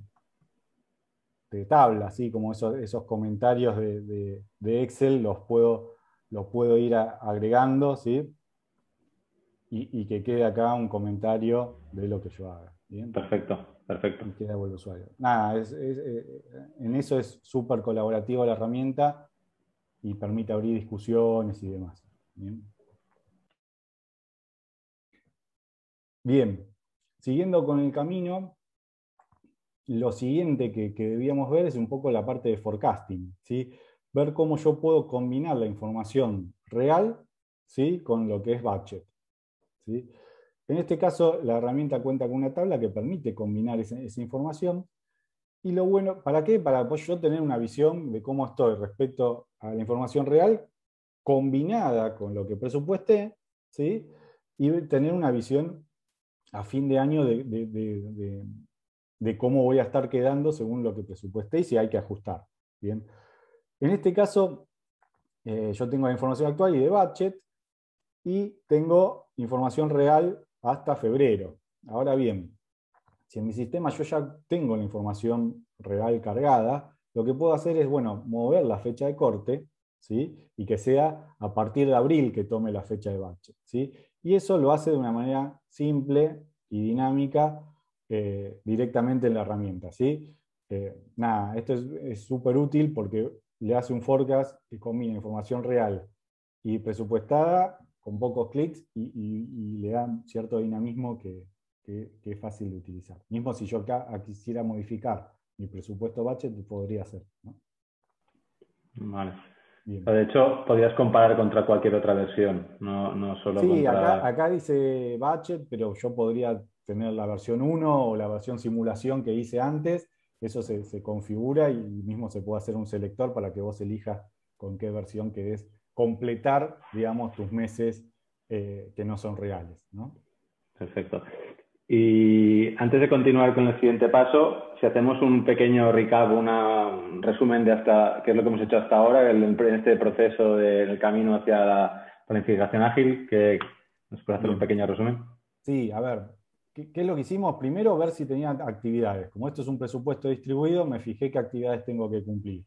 de, tabla, ¿sí? como esos, esos comentarios de, Excel los puedo, los puedo ir agregando, ¿sí? y, que quede acá un comentario de lo que yo haga. Perfecto, perfecto. Y queda el usuario. Nada, eh, en eso es súper colaborativa la herramienta y permite abrir discusiones y demás. Bien. siguiendo con el camino, lo siguiente que, debíamos ver es un poco la parte de forecasting, ¿sí? ver cómo yo puedo combinar la información real ¿sí? con lo que es budget. ¿sí? En este caso, la herramienta cuenta con una tabla que permite combinar esa, información. Y lo bueno, ¿para qué? Para yo tener una visión de cómo estoy respecto a la información real combinada con lo que presupuesté, ¿sí? y tener una visión a fin de año de, de cómo voy a estar quedando según lo que presupuesté y si hay que ajustar. Bien. En este caso, eh, yo tengo la información actual y de budget y tengo información real hasta febrero. Ahora bien, si en mi sistema yo ya tengo la información real cargada, lo que puedo hacer es, bueno, mover la fecha de corte, ¿sí? Y que sea a partir de abril que tome la fecha de budget, ¿sí? Y eso lo hace de una manera simple y dinámica eh, directamente en la herramienta. ¿sí? Eh, nada, esto es súper útil porque le hace un forecast que combina información real y presupuestada con pocos clics y, le da cierto dinamismo que, es fácil de utilizar. Mismo si yo acá quisiera modificar mi presupuesto budget, podría hacer. Vale. De hecho, podrías comparar contra cualquier otra versión, no, no solo sí, acá, acá dice budget, pero yo podría tener la versión 1 o la versión simulación que hice antes, eso se, configura y mismo se puede hacer un selector para que vos elijas con qué versión querés completar, digamos, tus meses eh, que no son reales. ¿no? Perfecto. Y antes de continuar con el siguiente paso, si hacemos un pequeño recap, un resumen de hasta qué es lo que hemos hecho hasta ahora en este proceso del camino hacia la planificación ágil, que nos puede hacer un pequeño resumen. Sí, a ver, ¿Qué, es lo que hicimos? Primero, ver si tenía actividades. Como esto es un presupuesto distribuido, me fijé qué actividades tengo que cumplir.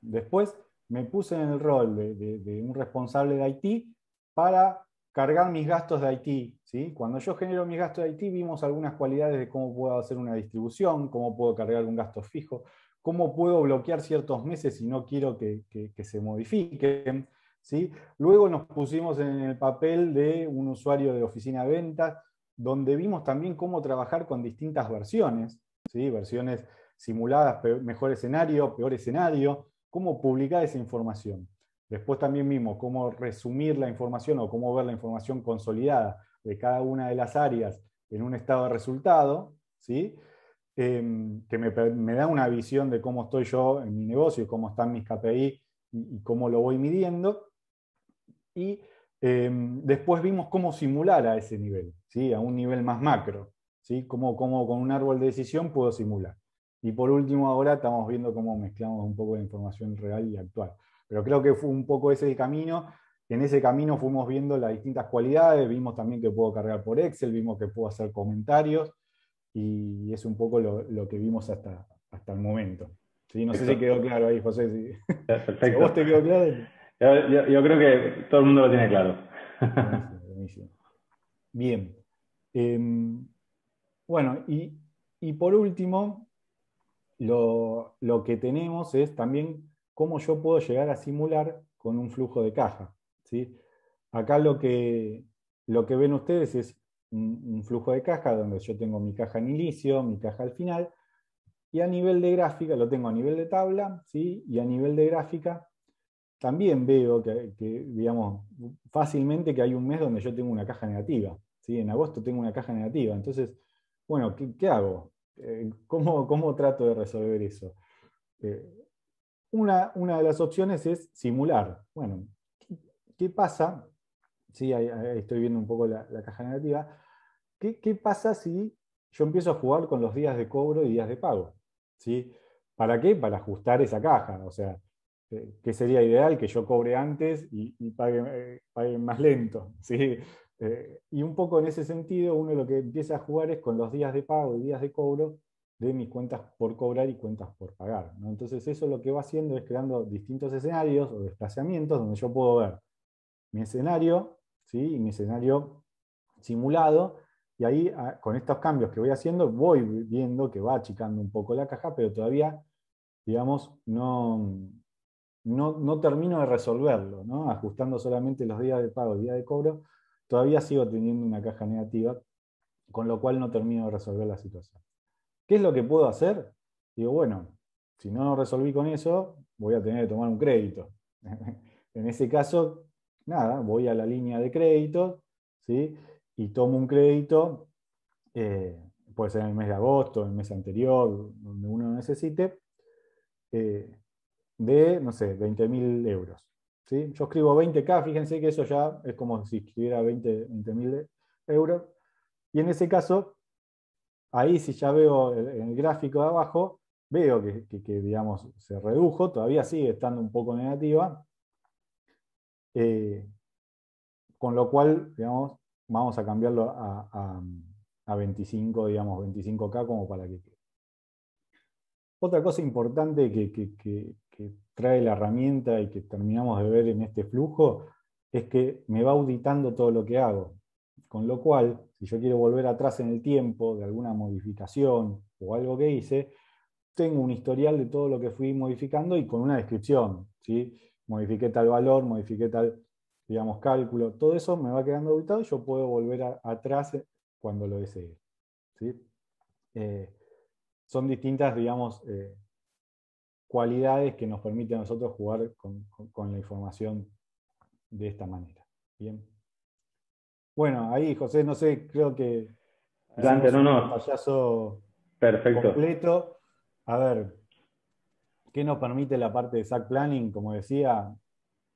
Después, me puse en el rol de, un responsable de IT para cargar mis gastos de IT. ¿sí? Cuando yo genero mis gastos de IT, vimos algunas cualidades de cómo puedo hacer una distribución, cómo puedo cargar un gasto fijo, cómo puedo bloquear ciertos meses si no quiero que, que se modifiquen. ¿sí? Luego nos pusimos en el papel de un usuario de oficina de ventas donde vimos también cómo trabajar con distintas versiones, ¿sí? versiones simuladas, mejor escenario, peor escenario, cómo publicar esa información. Después también vimos cómo resumir la información o cómo ver la información consolidada de cada una de las áreas en un estado de resultado, ¿sí? Em, que me, da una visión de cómo estoy yo en mi negocio cómo están mis KPI y, y cómo lo voy midiendo. Y Em, después vimos cómo simular a ese nivel, ¿sí? a un nivel más macro, ¿sí? cómo, cómo con un árbol de decisión puedo simular. Y por último, ahora estamos viendo cómo mezclamos un poco de información real y actual. Pero creo que fue un poco ese el camino. En ese camino fuimos viendo las distintas cualidades, vimos también que puedo cargar por Excel, vimos que puedo hacer comentarios, y es un poco lo, que vimos hasta, hasta el momento. ¿Sí? No sé si quedó claro ahí, José. Perfecto. ¿Vos te quedó claro? Yo, creo que todo el mundo lo tiene claro. Bien. Em, bueno, y, por último, lo, que tenemos es también cómo yo puedo llegar a simular con un flujo de caja. ¿sí? Acá lo que, lo que ven ustedes es un, un, flujo de caja donde yo tengo mi caja en inicio, mi caja al final, y a nivel de gráfica, lo tengo a nivel de tabla, ¿sí? y a nivel de gráfica también veo que, digamos, fácilmente que hay un mes donde yo tengo una caja negativa. ¿sí? En agosto tengo una caja negativa. Entonces, bueno, ¿qué, hago? Eh, ¿cómo, trato de resolver eso? Eh, una, de las opciones es simular. Bueno, ¿qué, pasa? Sí, ahí, estoy viendo un poco la, caja negativa. ¿Qué, ¿Qué, pasa si yo empiezo a jugar con los días de cobro y días de pago? ¿sí? ¿Para qué? Para ajustar esa caja. O sea, eh, sería ideal que yo cobre antes y, pague, pague, más lento. ¿sí? Eh, y un poco en ese sentido, uno lo que empieza a jugar es con los días de pago y días de cobro de mis cuentas por cobrar y cuentas por pagar. Entonces eso lo que va haciendo es creando distintos escenarios o desplazamientos donde yo puedo ver mi escenario ¿sí? y mi escenario simulado, y ahí ah, con estos cambios que voy haciendo voy viendo que va achicando un poco la caja, pero todavía, digamos, no, no, termino de resolverlo, ¿no? ajustando solamente los días de pago y día de cobro, todavía sigo teniendo una caja negativa, con lo cual no termino de resolver la situación. ¿Qué es lo que puedo hacer? digo, bueno, si no resolví con eso, voy a tener que tomar un crédito. en ese caso, nada, voy a la línea de crédito ¿sí? y tomo un crédito, eh, puede ser en el mes de agosto, en el mes anterior, donde uno necesite, eh, de, no sé, 20.000 euros. Yo escribo 20K, fíjense que eso ya es como si escribiera 20.000 euros. Y en ese caso, ahí si ya veo en el gráfico de abajo, veo que, digamos, se redujo, todavía sigue estando un poco negativa, eh, con lo cual, digamos, vamos a cambiarlo a, 25, digamos, 25K como para que. Otra cosa importante que, trae la herramienta y que terminamos de ver en este flujo es que me va auditando todo lo que hago. Con lo cual, si yo quiero volver atrás en el tiempo de alguna modificación o algo que hice, tengo un historial de todo lo que fui modificando y con una descripción. ¿sí? Modifiqué tal valor, modifiqué tal digamos, cálculo, todo eso me va quedando auditado y yo puedo volver atrás cuando lo desee. Eh, son distintas, digamos, eh, cualidades que nos permiten a nosotros jugar con, la información de esta manera. Bien. Bueno, ahí, José, no sé, creo que... Adelante, no, no. Un payaso Perfecto. completo. A ver, ¿qué nos permite la parte de SAC Planning? Como decía,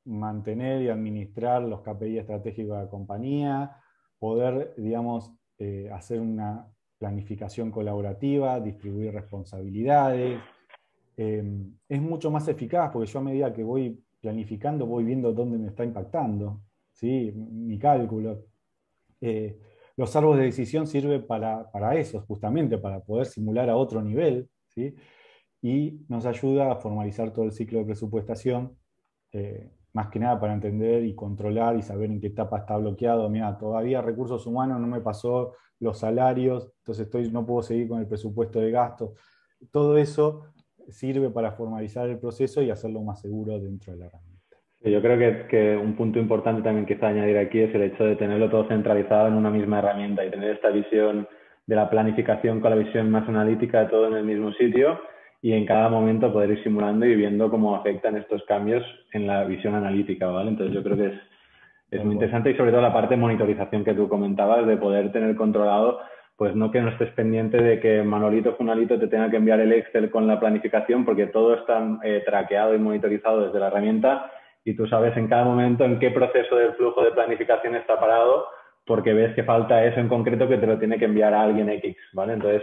mantener y administrar los KPI estratégicos de la compañía, poder, digamos, eh, hacer una planificación colaborativa, distribuir responsabilidades. Em, es mucho más eficaz porque yo a medida que voy planificando voy viendo dónde me está impactando, ¿sí? mi cálculo. Eh, los árboles de decisión sirven para, eso, justamente para poder simular a otro nivel, ¿sí? y nos ayuda a formalizar todo el ciclo de presupuestación eh, más que nada para entender y controlar y saber en qué etapa está bloqueado. Mira, todavía recursos humanos no me pasó los salarios, entonces estoy, no puedo seguir con el presupuesto de gastos. Todo eso sirve para formalizar el proceso y hacerlo más seguro dentro de la herramienta. Yo creo que, que un punto importante también que está añadir aquí es el hecho de tenerlo todo centralizado en una misma herramienta y tener esta visión de la planificación con la visión más analítica de todo en el mismo sitio y en cada momento poder ir simulando y viendo cómo afectan estos cambios en la visión analítica, ¿vale? Entonces yo creo que es, es muy interesante y sobre todo la parte de monitorización que tú comentabas, de poder tener controlado, pues no que no estés pendiente de que Manolito Funalito te tenga que enviar el Excel con la planificación, porque todo está eh, traqueado y monitorizado desde la herramienta y tú sabes en cada momento en qué proceso del flujo de planificación está parado, porque ves que falta eso en concreto que te lo tiene que enviar a alguien X, ¿vale? Entonces,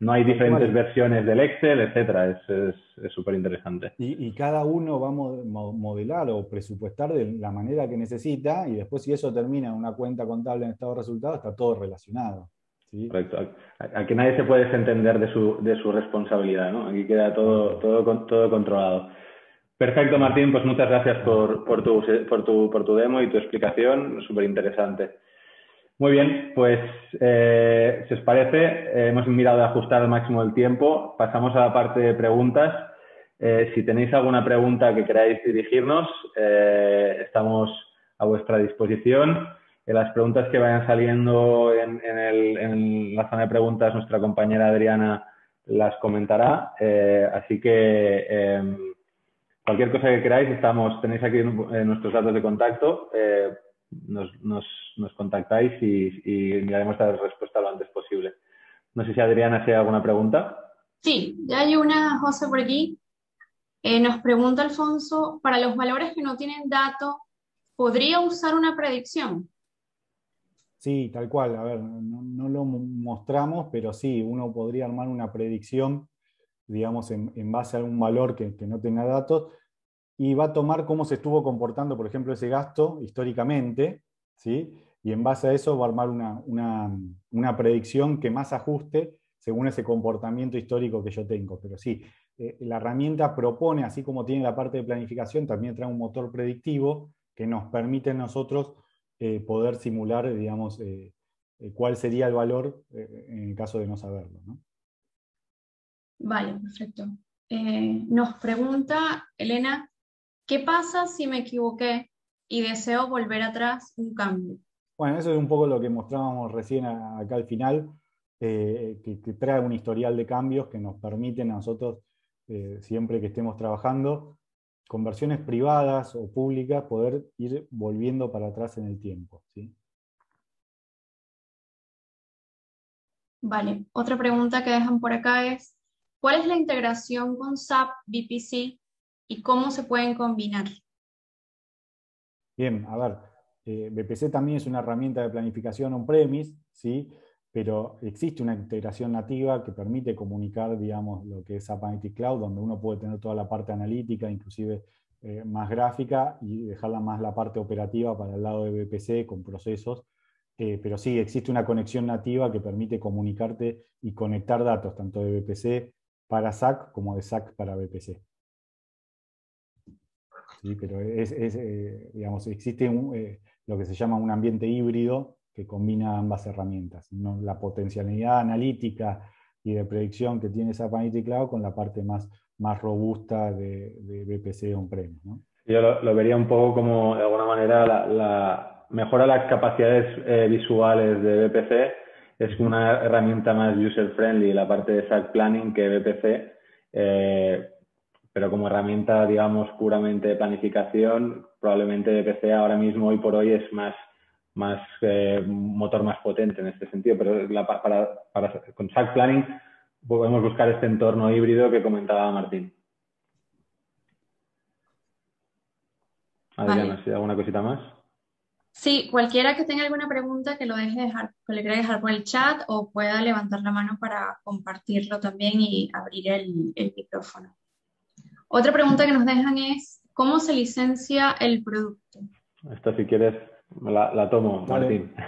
no hay diferentes versiones del Excel, etcétera. Es súper interesante. Y, cada uno va a modelar o presupuestar de la manera que necesita y después si eso termina en una cuenta contable en estado de resultados, está todo relacionado. Correcto. Aquí nadie se puede desentender de su, de su responsabilidad, ¿no? Aquí queda todo, todo, todo controlado. Perfecto, Martín. Pues muchas gracias por, por, tu, por, tu, por tu demo y tu explicación. Súper interesante. Muy bien, pues eh, si os parece, eh, hemos mirado de ajustar al máximo el tiempo. Pasamos a la parte de preguntas. Eh, si tenéis alguna pregunta que queráis dirigirnos, estamos a vuestra disposición. Las preguntas que vayan saliendo en, la zona de preguntas, nuestra compañera Adriana las comentará. así que em, cualquier cosa que queráis, estamos, tenéis aquí nuestros datos de contacto nos, nos, contactáis y, y miraremos dar respuesta lo antes posible. No sé si Adriana tiene alguna pregunta. Sí, ya hay una, José, por aquí. Eh, nos pregunta Alfonso, para los valores que no tienen datos, ¿podría usar una predicción? Sí, tal cual. A ver, no, lo mostramos, pero sí, uno podría armar una predicción, digamos, en, base a un valor que, no tenga datos, y va a tomar cómo se estuvo comportando, por ejemplo, ese gasto históricamente, ¿sí? y en base a eso va a armar una, predicción que más ajuste según ese comportamiento histórico que yo tengo. Pero sí, eh, la herramienta propone, así como tiene la parte de planificación, también trae un motor predictivo que nos permite a nosotros eh, poder simular, digamos, eh, cuál sería el valor en el caso de no saberlo. Vale, perfecto. nos pregunta Elena, ¿Qué pasa si me equivoqué y deseo volver atrás un cambio? Bueno, eso es un poco lo que mostrábamos recién acá al final. que, trae un historial de cambios que nos permiten a nosotros, siempre que estemos trabajando, con versiones privadas o públicas, poder ir volviendo para atrás en el tiempo. ¿sí? Vale, otra pregunta que dejan por acá es, ¿cuál es la integración con SAP VPC y cómo se pueden combinar? Bien, a ver, eh, VPC también es una herramienta de planificación on-premise, ¿sí? Pero existe una integración nativa que permite comunicar, digamos, lo que es Analytics Cloud, donde uno puede tener toda la parte analítica, inclusive eh, más gráfica, y dejarla más la parte operativa para el lado de VPC con procesos eh, pero sí, existe una conexión nativa que permite comunicarte y conectar datos tanto de VPC para SAC como de SAC para VPC. Sí, pero es, eh, digamos, existe eh, lo que se llama un ambiente híbrido que combina ambas herramientas. La potencialidad analítica y de predicción que tiene SAP Analytics Cloud con la parte más, más robusta de, VPC on-premise. Yo lo, vería un poco como, de alguna manera, la mejora las capacidades eh, visuales de BPC, es una herramienta más user-friendly la parte de site planning que BPC, eh, pero como herramienta, digamos, puramente de planificación, probablemente BPC ahora mismo, hoy por hoy, es más, más eh, motor más potente en este sentido, pero para, con site planning podemos buscar este entorno híbrido que comentaba Martín. Adriana, ¿si alguna cosita más? Sí, cualquiera que tenga alguna pregunta que lo deje dejar, que le quiera dejar por el chat o pueda levantar la mano para compartirlo también y abrir el, micrófono. Otra pregunta que nos dejan es, ¿cómo se licencia el producto? Esta si quieres la, tomo, Martín.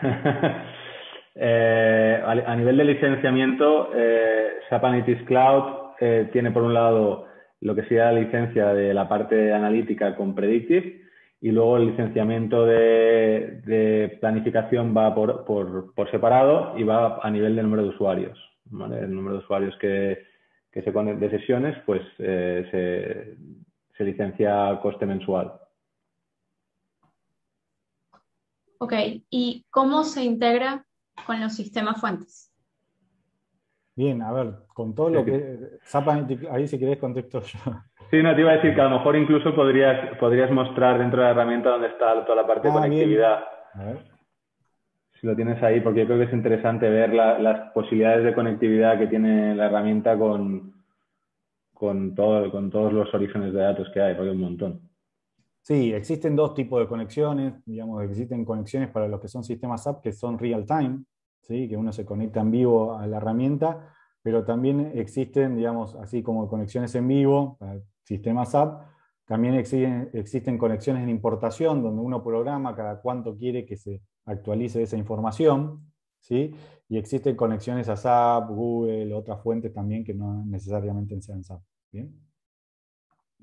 Eh, a, nivel de licenciamiento, eh, SAP Analytics Cloud eh, tiene por un lado lo que sería la licencia de la parte analítica con Predictive y luego el licenciamiento de, planificación va por, separado y va a nivel de número de usuarios. El número de usuarios que, se ponen de sesiones, pues eh, se, licencia a coste mensual. Ok, ¿y cómo se integra con los sistemas fuentes? Bien, a ver, con todo lo que... ahí si querés contexto yo. Sí, no, te iba a decir que a lo mejor incluso podrías, podrías mostrar dentro de la herramienta dónde está toda la parte de ah, conectividad. Si lo tienes ahí, porque yo creo que es interesante ver las posibilidades de conectividad que tiene la herramienta con, con, todo, con todos los orígenes de datos que hay, porque hay un montón. Sí, existen dos tipos de conexiones. Digamos, existen conexiones para los que son sistemas app que son real time, ¿sí? que uno se conecta en vivo a la herramienta, pero también existen, digamos, así como conexiones en vivo, sistemas SAP, también existen, conexiones en importación, donde uno programa cada cuánto quiere que se actualice esa información, ¿sí? y existen conexiones a SAP, Google, otras fuentes también que no necesariamente sean SAP. ¿bien?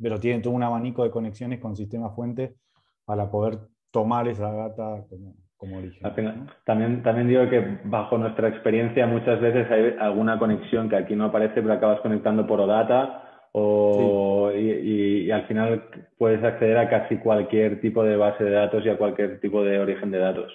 Pero tienen todo un abanico de conexiones con sistemas fuentes para poder tomar esa data como, como origen. También, también digo que bajo nuestra experiencia muchas veces hay alguna conexión que aquí no aparece, pero acabas conectando por OData o, y, al final puedes acceder a casi cualquier tipo de base de datos y a cualquier tipo de origen de datos.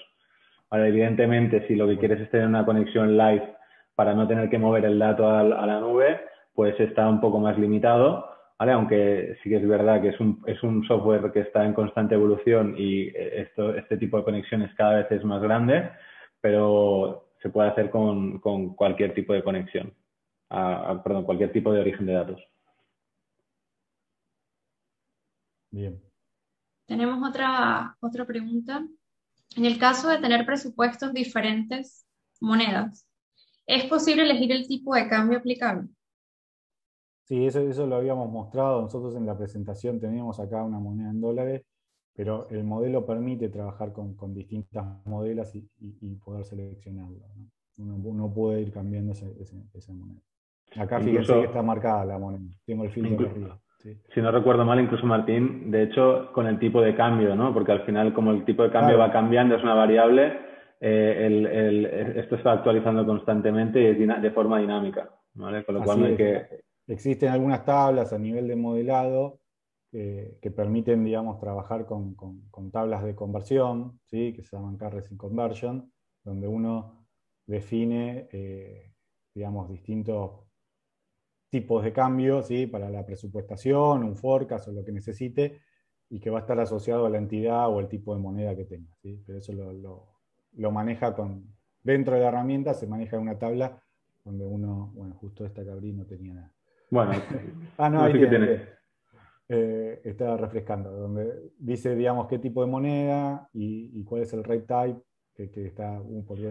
Ahora, evidentemente, si lo que quieres es tener una conexión live para no tener que mover el dato a, la nube, pues está un poco más limitado, ¿vale? aunque sí que es verdad que es un, es un software que está en constante evolución y esto, este tipo de conexiones cada vez es más grande, pero se puede hacer con, con cualquier tipo de conexión, perdón, cualquier tipo de origen de datos. Bien. Tenemos otra, otra pregunta. En el caso de tener presupuestos diferentes monedas, ¿es posible elegir el tipo de cambio aplicable? Sí, eso, eso lo habíamos mostrado. Nosotros en la presentación teníamos acá una moneda en dólares, pero el modelo permite trabajar con, distintas modelos y, poder seleccionarlo. Uno, puede ir cambiando esa moneda. Acá fíjense que está marcada la moneda. Tengo el filtro de arriba. Si no recuerdo mal, incluso Martín, de hecho, con el tipo de cambio, ¿no? Porque al final, como el tipo de cambio va cambiando, es una variable, eh, esto está actualizando constantemente y es de forma dinámica, ¿vale? Con lo cual hay que... Existen algunas tablas a nivel de modelado que permiten, digamos, trabajar con, tablas de conversión, ¿sí? Que se llaman Currency Conversion, donde uno define... Eh, digamos, distintos tipos de cambio, ¿sí? Para la presupuestación, un forecast o lo que necesite, y que va a estar asociado a la entidad o el tipo de moneda que tenga. Pero eso lo, maneja con, dentro de la herramienta se maneja una tabla donde uno, bueno, justo esta que no tenía nada. Bueno, ah, no, ahí tiene. Eh, estaba refrescando, donde dice, digamos, qué tipo de moneda y, cuál es el rate type, que, está,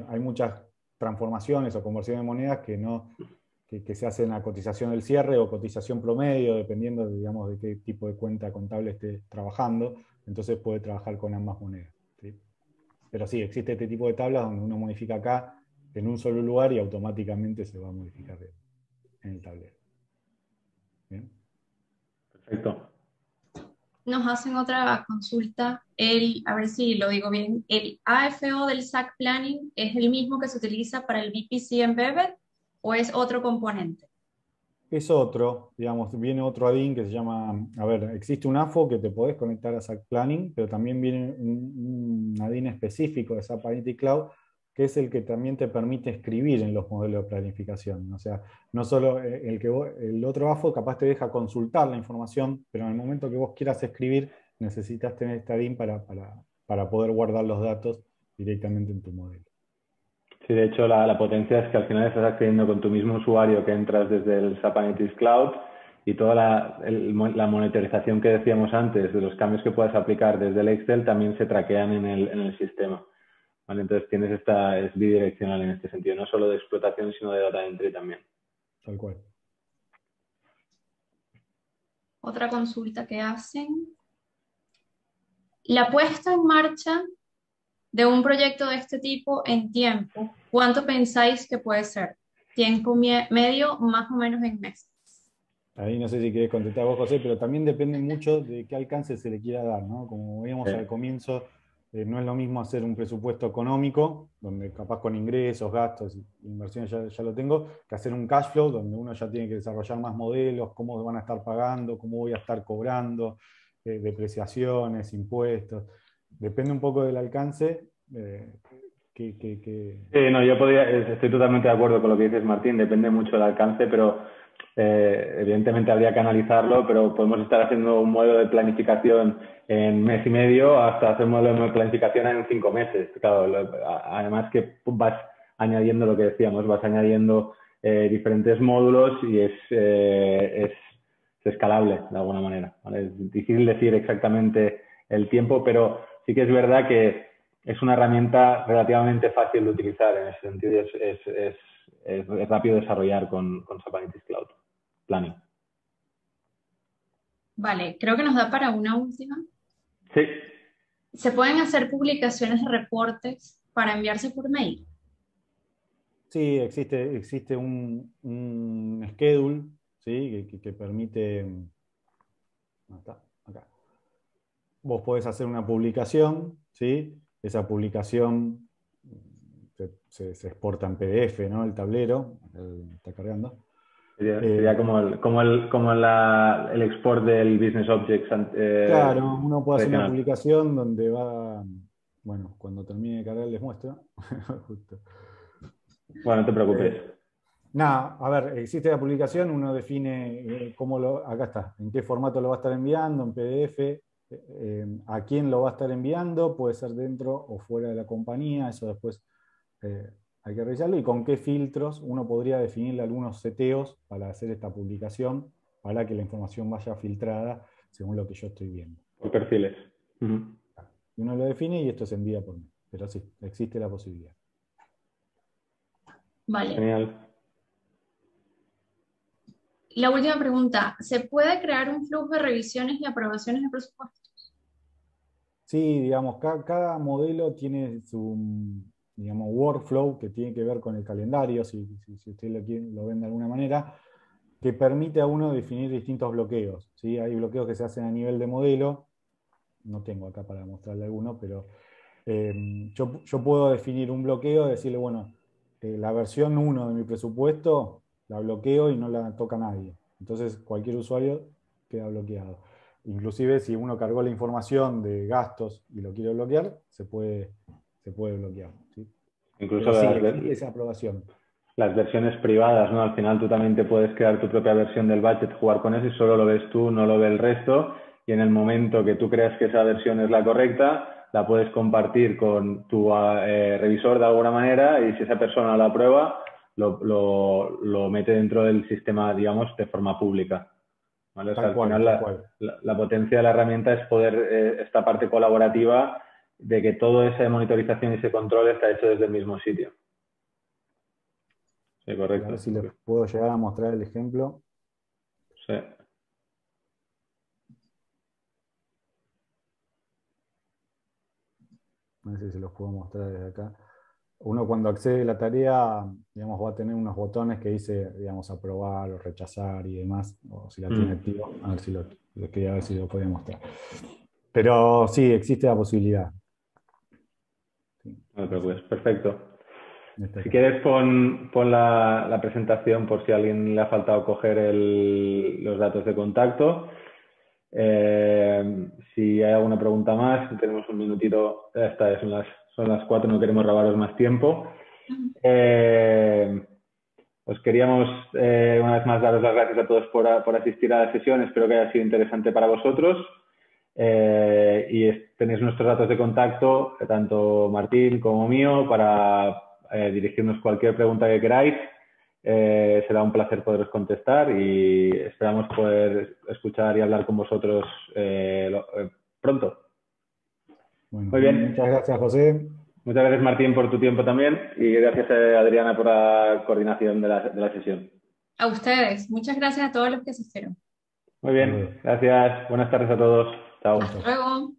hay muchas transformaciones o conversiones de monedas que no que, se hacen a cotización del cierre o cotización promedio, dependiendo, digamos, de qué tipo de cuenta contable esté trabajando, entonces puede trabajar con ambas monedas. Pero sí, existe este tipo de tablas donde uno modifica acá en un solo lugar y automáticamente se va a modificar en el tablero. ¿Bien? Perfecto. Nos hacen otra consulta. El, a ver si lo digo bien. ¿El AFO del SAC Planning es el mismo que se utiliza para el BPC Embedded o es otro componente? Es otro, digamos, viene otro ADIN que se llama, a ver, existe un AFO que te podés conectar a SAC Planning, pero también viene un, un ADIN específico de SAP Identity Cloud que es el que también te permite escribir en los modelos de planificación. O sea, no solo eh, el que el otro AFO capaz te deja consultar la información, pero en el momento que vos quieras escribir, necesitas tener esta DIN para, para, poder guardar los datos directamente en tu modelo. Sí, de hecho, la, potencia es que al final estás accediendo con tu mismo usuario que entras desde el SAP Analytics Cloud y toda la, la, monitorización que decíamos antes de los cambios que puedes aplicar desde el Excel también se traquean en el, en el sistema. Entonces tienes esta, es bidireccional en este sentido, no solo de explotación, sino de data entry también. Tal cual. Otra consulta que hacen. La puesta en marcha de un proyecto de este tipo en tiempo, ¿cuánto pensáis que puede ser? Tiempo medio, más o menos en meses. Ahí no sé si quieres contestar vos, José, pero también depende mucho de qué alcance se le quiera dar, ¿no? Como veíamos al comienzo, eh, no es lo mismo hacer un presupuesto económico, donde capaz con ingresos, gastos, inversiones ya, lo tengo, que hacer un cash flow, donde uno ya tiene que desarrollar más modelos, cómo van a estar pagando, cómo voy a estar cobrando, eh, depreciaciones, impuestos. Depende un poco del alcance. Eh, sí, no, yo podría, estoy totalmente de acuerdo con lo que dices, Martín, depende mucho del alcance, pero eh, evidentemente habría que analizarlo, pero podemos estar haciendo un modelo de planificación en mes y medio hasta hacer un modelo de planificación en cinco meses. Claro, además que vas añadiendo lo que decíamos, vas añadiendo eh, diferentes módulos y es, eh, es, escalable de alguna manera. Es difícil decir exactamente el tiempo, pero sí que es verdad que es una herramienta relativamente fácil de utilizar en ese sentido es, es, es rápido desarrollar con, con Cloud planning. Vale, creo que nos da para una última. Sí. ¿Se pueden hacer publicaciones de reportes para enviarse por mail? Sí, existe, existe un, schedule ¿sí? que, permite... Acá, acá. Vos podés hacer una publicación, ¿sí? esa publicación se, exporta en PDF, ¿no? El tablero, está cargando. Sería, eh, como, el, como, el, como la, el export del Business Objects. Eh, claro, uno puede hacer una publicación donde va, bueno, cuando termine de cargar les muestro. Bueno, no te preocupes. Eh, nada, a ver, existe la publicación, uno define cómo lo, acá está, en qué formato lo va a estar enviando, en PDF, a quién lo va a estar enviando, puede ser dentro o fuera de la compañía, eso después hay que revisarlo y con qué filtros uno podría definirle algunos seteos para hacer esta publicación para que la información vaya filtrada según lo que yo estoy viendo. Por perfiles. Uno lo define y esto se envía por mí. Pero sí, existe la posibilidad. Vale. Genial. La última pregunta, ¿se puede crear un flujo de revisiones y aprobaciones de presupuestos? Sí, digamos, cada modelo tiene su, digamos, workflow que tiene que ver con el calendario, si, si, usted lo, lo ven de alguna manera, que permite a uno definir distintos bloqueos. ¿sí? Hay bloqueos que se hacen a nivel de modelo, no tengo acá para mostrarle alguno, pero em, yo, puedo definir un bloqueo, decirle, bueno, eh, la versión 1 de mi presupuesto la bloqueo y no la toca nadie. Entonces cualquier usuario queda bloqueado. Inclusive si uno cargó la información de gastos y lo quiere bloquear, se puede, se puede bloquear. Incluso esa aprobación. las versiones privadas, ¿no? Al final tú también te puedes crear tu propia versión del budget, jugar con eso y solo lo ves tú, no lo ve el resto. Y en el momento que tú creas que esa versión es la correcta, la puedes compartir con tu eh, revisor de alguna manera y si esa persona la aprueba, lo, lo, mete dentro del sistema, digamos, de forma pública. ¿vale? al final la, potencia de la herramienta es poder, eh, esta parte colaborativa de que toda esa monitorización y ese control está hecho desde el mismo sitio. Sí, correcto. A ver si les puedo llegar a mostrar el ejemplo. Sí. A ver si se los puedo mostrar desde acá. Uno cuando accede a la tarea, digamos, va a tener unos botones que dice, digamos, aprobar o rechazar y demás, o si la tiene mm. activo, a ver si lo, quería ver si lo podía mostrar. Pero sí, existe la posibilidad. No te preocupes, perfecto. Si quieres, pon, la, presentación por si a alguien le ha faltado coger los datos de contacto. Eh, si hay alguna pregunta más, tenemos un minutito. Esta es, son las, son las cuatro, no queremos robaros más tiempo. Eh, os queríamos eh, una vez más daros las gracias a todos por, por, asistir a la sesión. Espero que haya sido interesante para vosotros. Y tenéis nuestros datos de contacto, tanto Martín como mío, para eh, dirigirnos cualquier pregunta que queráis. Eh, será un placer poderos contestar y esperamos poder escuchar y hablar con vosotros eh, pronto. Muy bien. Muchas gracias, José. Muchas gracias, Martín, por tu tiempo también y gracias, Adriana, por la coordinación de la, sesión. A ustedes. Muchas gracias a todos los que asistieron. Muy bien. Gracias. Buenas tardes a todos. Chao. Hasta luego.